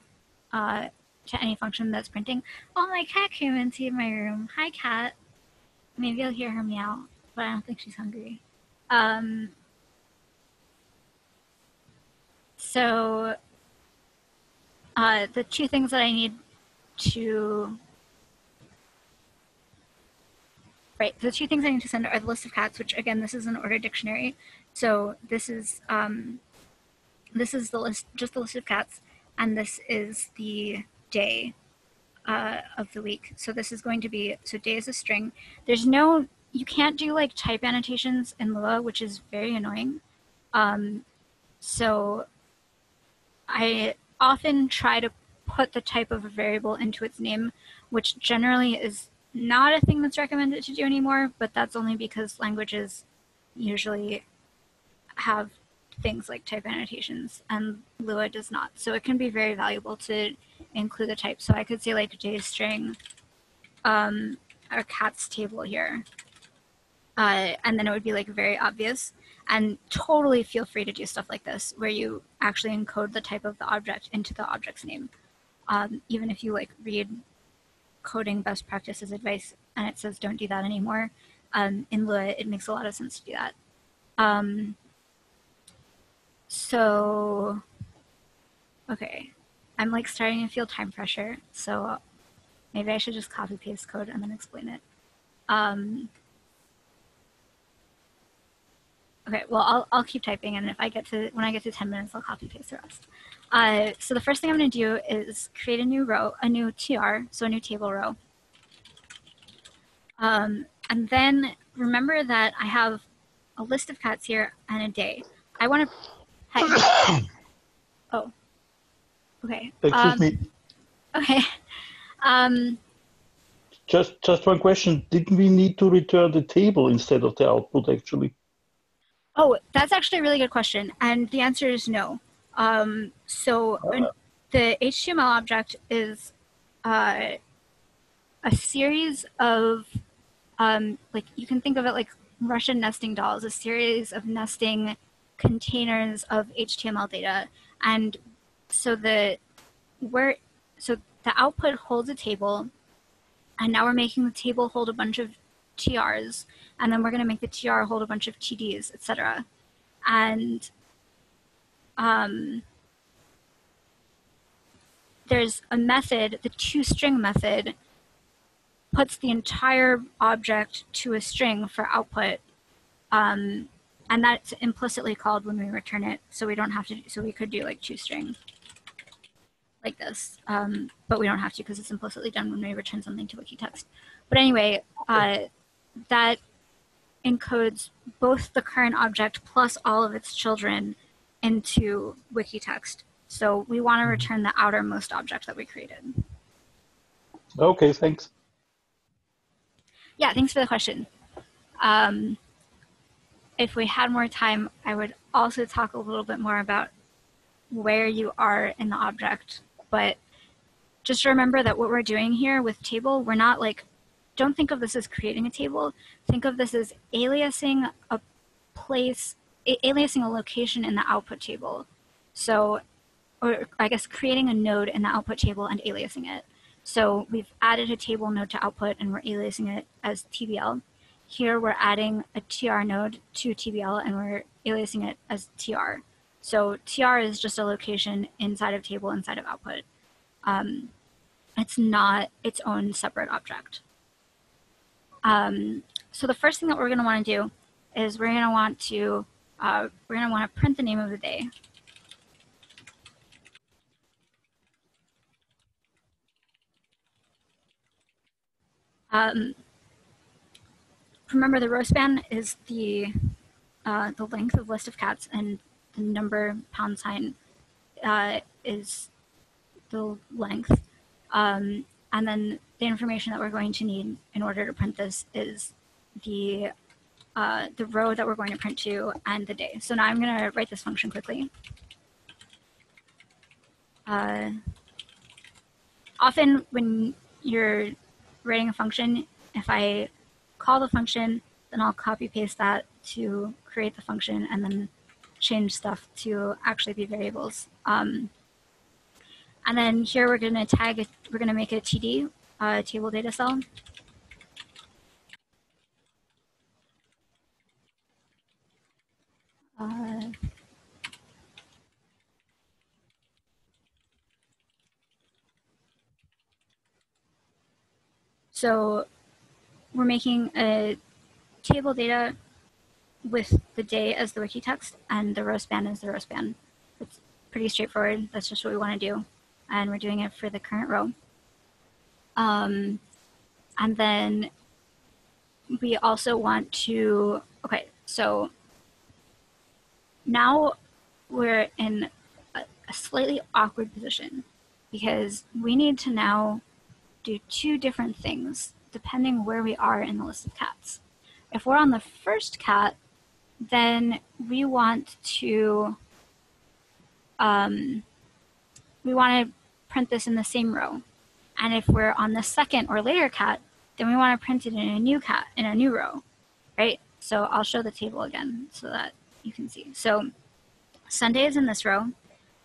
S1: uh, to any function that's printing. Oh, my cat came into my room. Hi, cat. Maybe I'll hear her meow, but I don't think she's hungry. Um, so uh, the two things that I need to Right, the two things I need to send are the list of cats, which again, this is an ordered dictionary. So this is um, this is the list, just the list of cats, and this is the day uh, of the week. So this is going to be, so day is a string. There's no, you can't do like type annotations in Lua, which is very annoying. Um, so I often try to put the type of a variable into its name, which generally is not a thing that's recommended to do anymore, but that's only because languages usually have things like type annotations and Lua does not. So it can be very valuable to include the type. So I could say like JString um, or cats table here. Uh, and then it would be like very obvious and totally feel free to do stuff like this where you actually encode the type of the object into the object's name. Um, even if you like read coding best practices advice and it says don't do that anymore, um, in Lua, it makes a lot of sense to do that. Um, so, okay, I'm like starting to feel time pressure, so maybe I should just copy paste code and then explain it. Um, okay, well, I'll, I'll keep typing, and if I get to, when I get to 10 minutes, I'll copy paste the rest. Uh, so the first thing I'm going to do is create a new row, a new TR, so a new table row. Um, and then remember that I have a list of cats here and a day. I want to. oh. Okay.
S4: Excuse
S1: um,
S4: me.
S1: Okay. Um,
S4: Just just one question. Didn't we need to return the table instead of the output actually?
S1: oh, that's actually a really good question, and the answer is no. Um, so an- the HTML object is uh, a series of um, like you can think of it like Russian nesting dolls, a series of nesting containers of HTML data, and so the we're so the output holds a table, and now we're making the table hold a bunch of TRs, and then we're going to make the TR hold a bunch of TDs, etc. And um, there's a method, the tostring method, puts the entire object to a string for output. Um, and that's implicitly called when we return it. So we don't have to, so we could do like tostring like this, um, but we don't have to because it's implicitly done when we return something to Wikitext. But anyway, uh, that encodes both the current object plus all of its children into Wikitext. So we want to return the outermost object that we created.
S4: Okay, thanks.
S1: Yeah, thanks for the question. Um, if we had more time, I would also talk a little bit more about where you are in the object. But just remember that what we're doing here with table, we're not like, don't think of this as creating a table. Think of this as aliasing a place, aliasing a location in the output table. So, or I guess creating a node in the output table and aliasing it. So we've added a table node to output and we're aliasing it as TBL. Here we're adding a TR node to TBL and we're aliasing it as TR. So TR is just a location inside of table inside of output. Um, it's not its own separate object. Um, so the first thing that we're going to want to do is we're going to want to uh, we're going to want to print the name of the day. Um, remember, the row span is the uh, the length of list of cats, and number pound sign uh, is the length. Um, and then the information that we're going to need in order to print this is the uh, the row that we're going to print to and the day. So now I'm going to write this function quickly. Uh, often when you're writing a function, if I call the function, then I'll copy paste that to create the function and then change stuff to actually be variables. Um, and then here we're going to tag, it, we're going to make a TD, uh, table data cell. Uh, so we're making a table data with the day as the wiki text and the row span as the row span. It's pretty straightforward. That's just what we want to do. And we're doing it for the current row. Um, and then we also want to, okay, so now we're in a, a slightly awkward position because we need to now do two different things depending where we are in the list of cats. If we're on the first cat, then we want to um, we want to print this in the same row. And if we're on the second or later cat, then we want to print it in a new cat in a new row, right? So I'll show the table again so that you can see. So Sunday is in this row,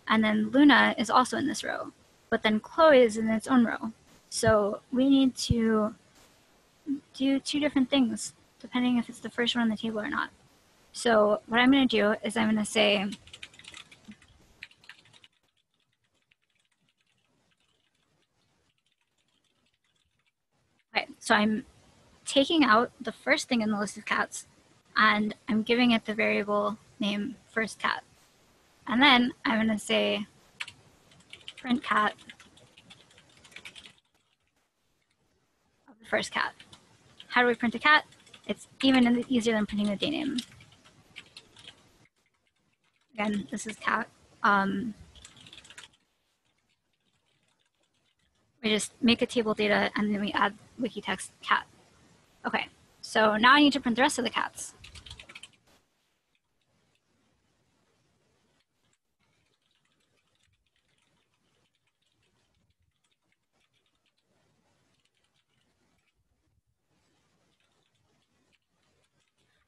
S1: and then Luna is also in this row, but then Chloe is in its own row. So we need to do two different things depending if it's the first one on the table or not. So what I'm going to do is I'm going to say so I'm taking out the first thing in the list of cats and I'm giving it the variable name first cat. And then I'm going to say print cat of the first cat. How do we print a cat? It's even easier than printing the day name. Again, this is cat. Um, we just make a table data and then we add wiki text cat. Okay, so now I need to print the rest of the cats.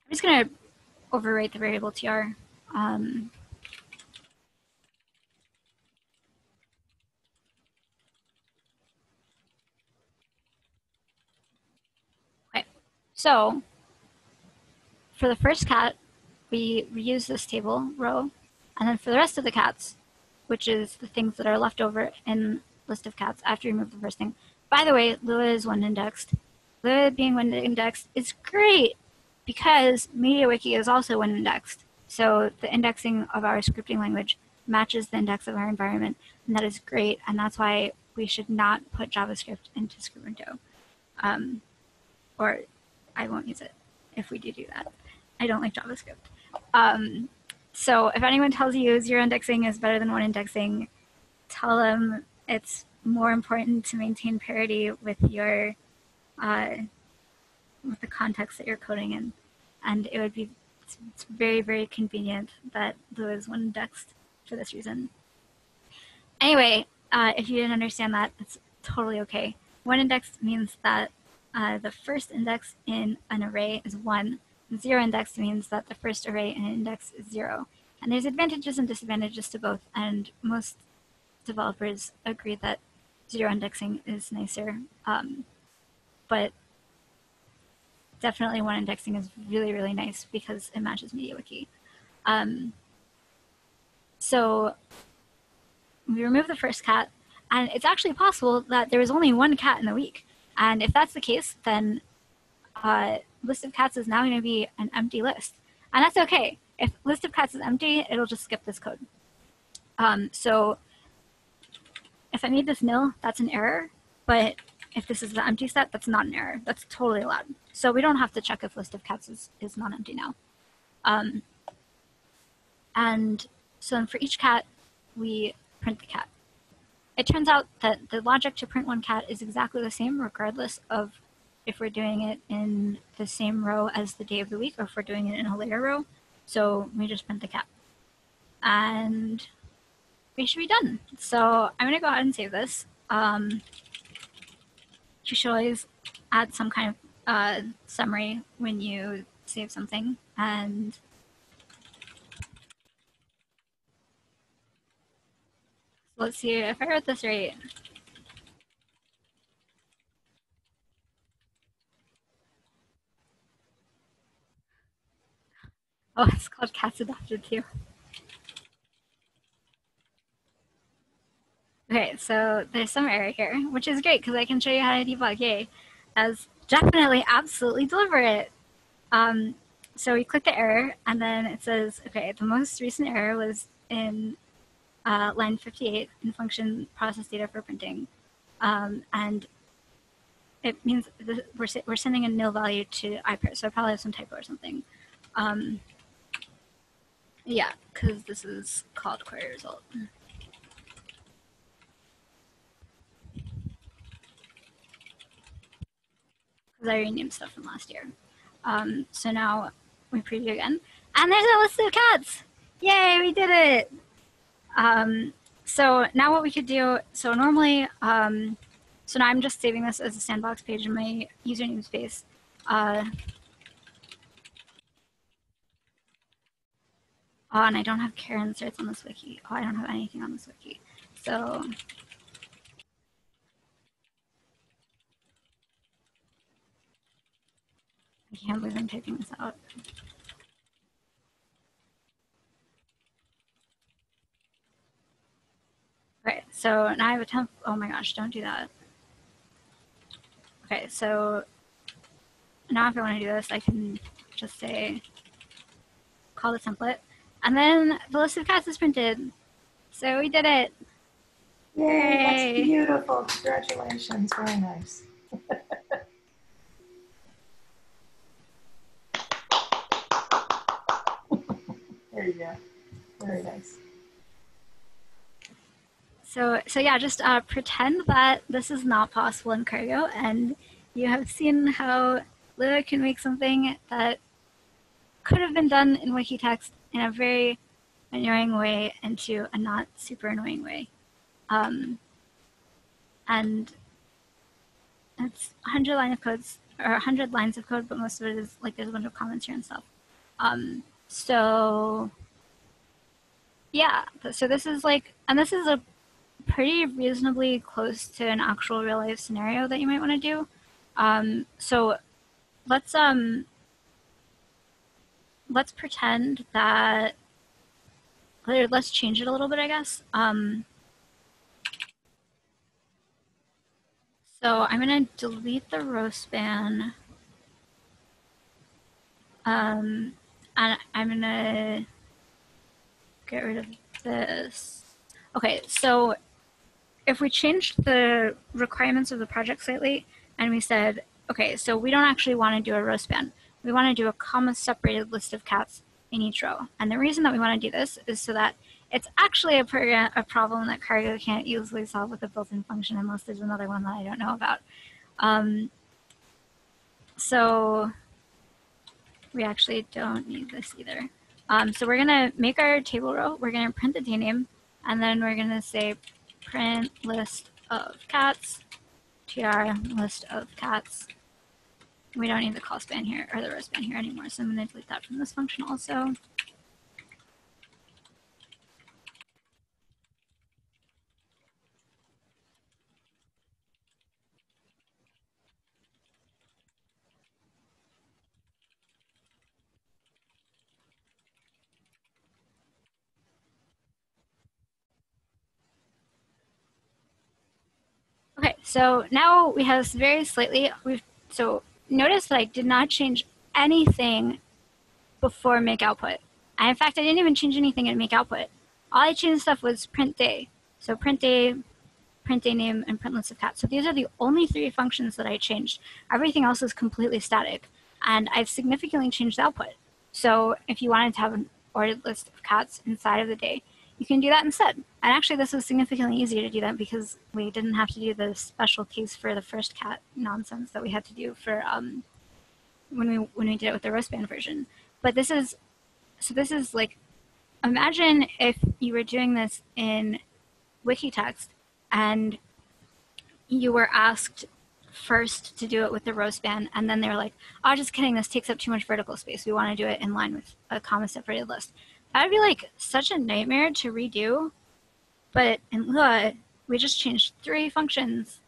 S1: I'm just going to overwrite the variable tr. Um, okay, so for the first cat, we reuse this table row, and then for the rest of the cats, which is the things that are left over in list of cats after you remove the first thing. By the way, Lua is one indexed. Lua being one indexed is great because MediaWiki is also one indexed. So the indexing of our scripting language matches the index of our environment, and that is great. And that's why we should not put JavaScript into Scribunto. Um, or I won't use it if we do do that. I don't like JavaScript. Um, so if anyone tells you zero indexing is better than one indexing, tell them it's more important to maintain parity with your uh, with the context that you're coding in. And it would be it's, it's very, very convenient that Lua is one indexed for this reason. Anyway, uh, if you didn't understand that, it's totally okay. One index means that uh, the first index in an array is one. Zero index means that the first array in an index is zero. And there's advantages and disadvantages to both, and most developers agree that zero indexing is nicer. Um, but definitely one indexing is really, really nice because it matches MediaWiki. Um, so we remove the first cat, and it's actually possible that there is only one cat in the week. And if that's the case, then uh, list of cats is now going to be an empty list. And that's okay. If list of cats is empty, it'll just skip this code. Um, so if I made this nil, that's an error, but if this is the empty set, that's not an error. That's totally allowed. So we don't have to check if list of cats is, is not empty now. Um, and so then for each cat, we print the cat. It turns out that the logic to print one cat is exactly the same regardless of if we're doing it in the same row as the day of the week or if we're doing it in a later row. So we just print the cat. And we should be done. So I'm going to go ahead and save this. Um, you should always add some kind of uh, summary when you save something. And let's see if I wrote this right. Oh, it's called Cats Adopted too. Okay, so there's some error here, which is great because I can show you how to debug. Yay. As definitely, absolutely deliver it. Um, so we click the error and then it says, okay, the most recent error was in uh, line 58 in function process data for printing. Um, and it means we're, we're sending a nil value to ipairs, so I probably have some typo or something. Um, yeah, because this is called query result. I renamed stuff from last year. Um, so now we preview again. And there's a list of cats! Yay, we did it! Um, so now what we could do, so normally, um, so now I'm just saving this as a sandbox page in my user namespace. Uh, Oh, and I don't have care inserts on this wiki. Oh, I don't have anything on this wiki. So I can't believe I'm typing this out. Okay, so now I have a temp. Oh my gosh, don't do that. Okay, so now if I want to do this, I can just say call the template. And then the list of cats is printed. So we did it.
S2: Yay, Yay. that's beautiful. Congratulations. Very nice. there you go. Very nice.
S1: So, so yeah, just uh, pretend that this is not possible in Cargo, and you have seen how Lua can make something that could have been done in Wikitext in a very annoying way into a not super annoying way. Um, and it's 100 line of codes or 100 lines of code, but most of it is like there's a bunch of comments here and stuff. Um, so yeah, so this is like, and this is a pretty reasonably close to an actual real life scenario that you might want to do. Um, so let's um, let's pretend that let's change it a little bit, I guess. Um, so I'm going to delete the row span. Um, and I'm going to get rid of this. Okay, so if we changed the requirements of the project slightly and we said, okay, so we don't actually want to do a row span we want to do a comma separated list of cats in each row. And the reason that we want to do this is so that it's actually a, a problem that Cargo can't easily solve with a built-in function unless there's another one that I don't know about. Um, so we actually don't need this either. Um, so we're going to make our table row. We're going to print the day name, and then we're going to say print list of cats, tr list of cats, we don't need the col span here, or the row span here anymore, so I'm to delete that from this function also. Okay, so now we have very slightly, we've, so notice that I did not change anything before make output. And in fact, I didn't even change anything in make output. All I changed stuff was print day. So print day print day name, and print list of cats. So these are the only three functions that I changed. Everything else is completely static, and I've significantly changed the output. So if you wanted to have an ordered list of cats inside of the day, you can do that instead. And actually, this was significantly easier to do that because we didn't have to do the special case for the first cat nonsense that we had to do for um, when we when we did it with the row span version. But this is so this is like imagine if you were doing this in Wikitext and you were asked first to do it with the row span and then they were like, oh, just kidding, this takes up too much vertical space. We want to do it in line with a comma separated list. That would be like such a nightmare to redo. But in Lua, we just changed three functions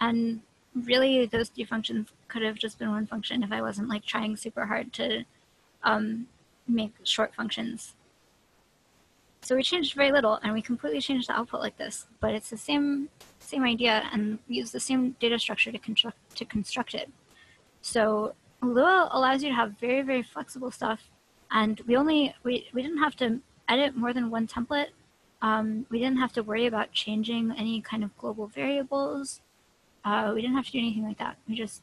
S1: and really those three functions could have just been one function if I wasn't like trying super hard to um, make short functions. So we changed very little and we completely changed the output like this, but it's the same same idea and use the same data structure to construct to construct it. So Lua allows you to have very, very flexible stuff and we only we, we didn't have to edit more than one template. Um, we didn't have to worry about changing any kind of global variables. Uh, we didn't have to do anything like that. We just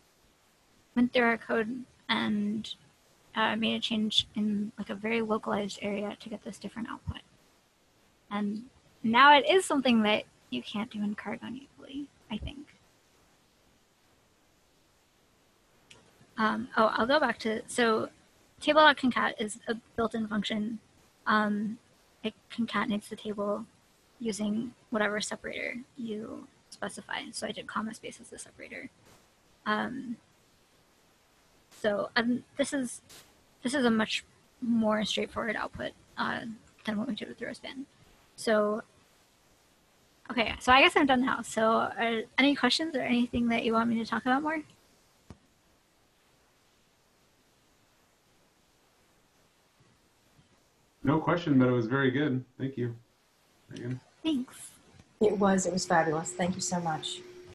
S1: went through our code and uh, made a change in like a very localized area to get this different output. And now it is something that you can't do in Cargo easily, I think. Um, oh, I'll go back to, so table.concat is a built-in function. Um, it concatenates the table using whatever separator you specify. So I did comma space as the separator. Um, so um, this is this is a much more straightforward output uh, than what we did with band. So, okay, so I guess I'm done now. So, are any questions or anything that you want me to talk about more?
S3: No question, but it was very good. Thank you. Megan.
S1: Thanks.
S2: It was, it was fabulous. Thank you so much.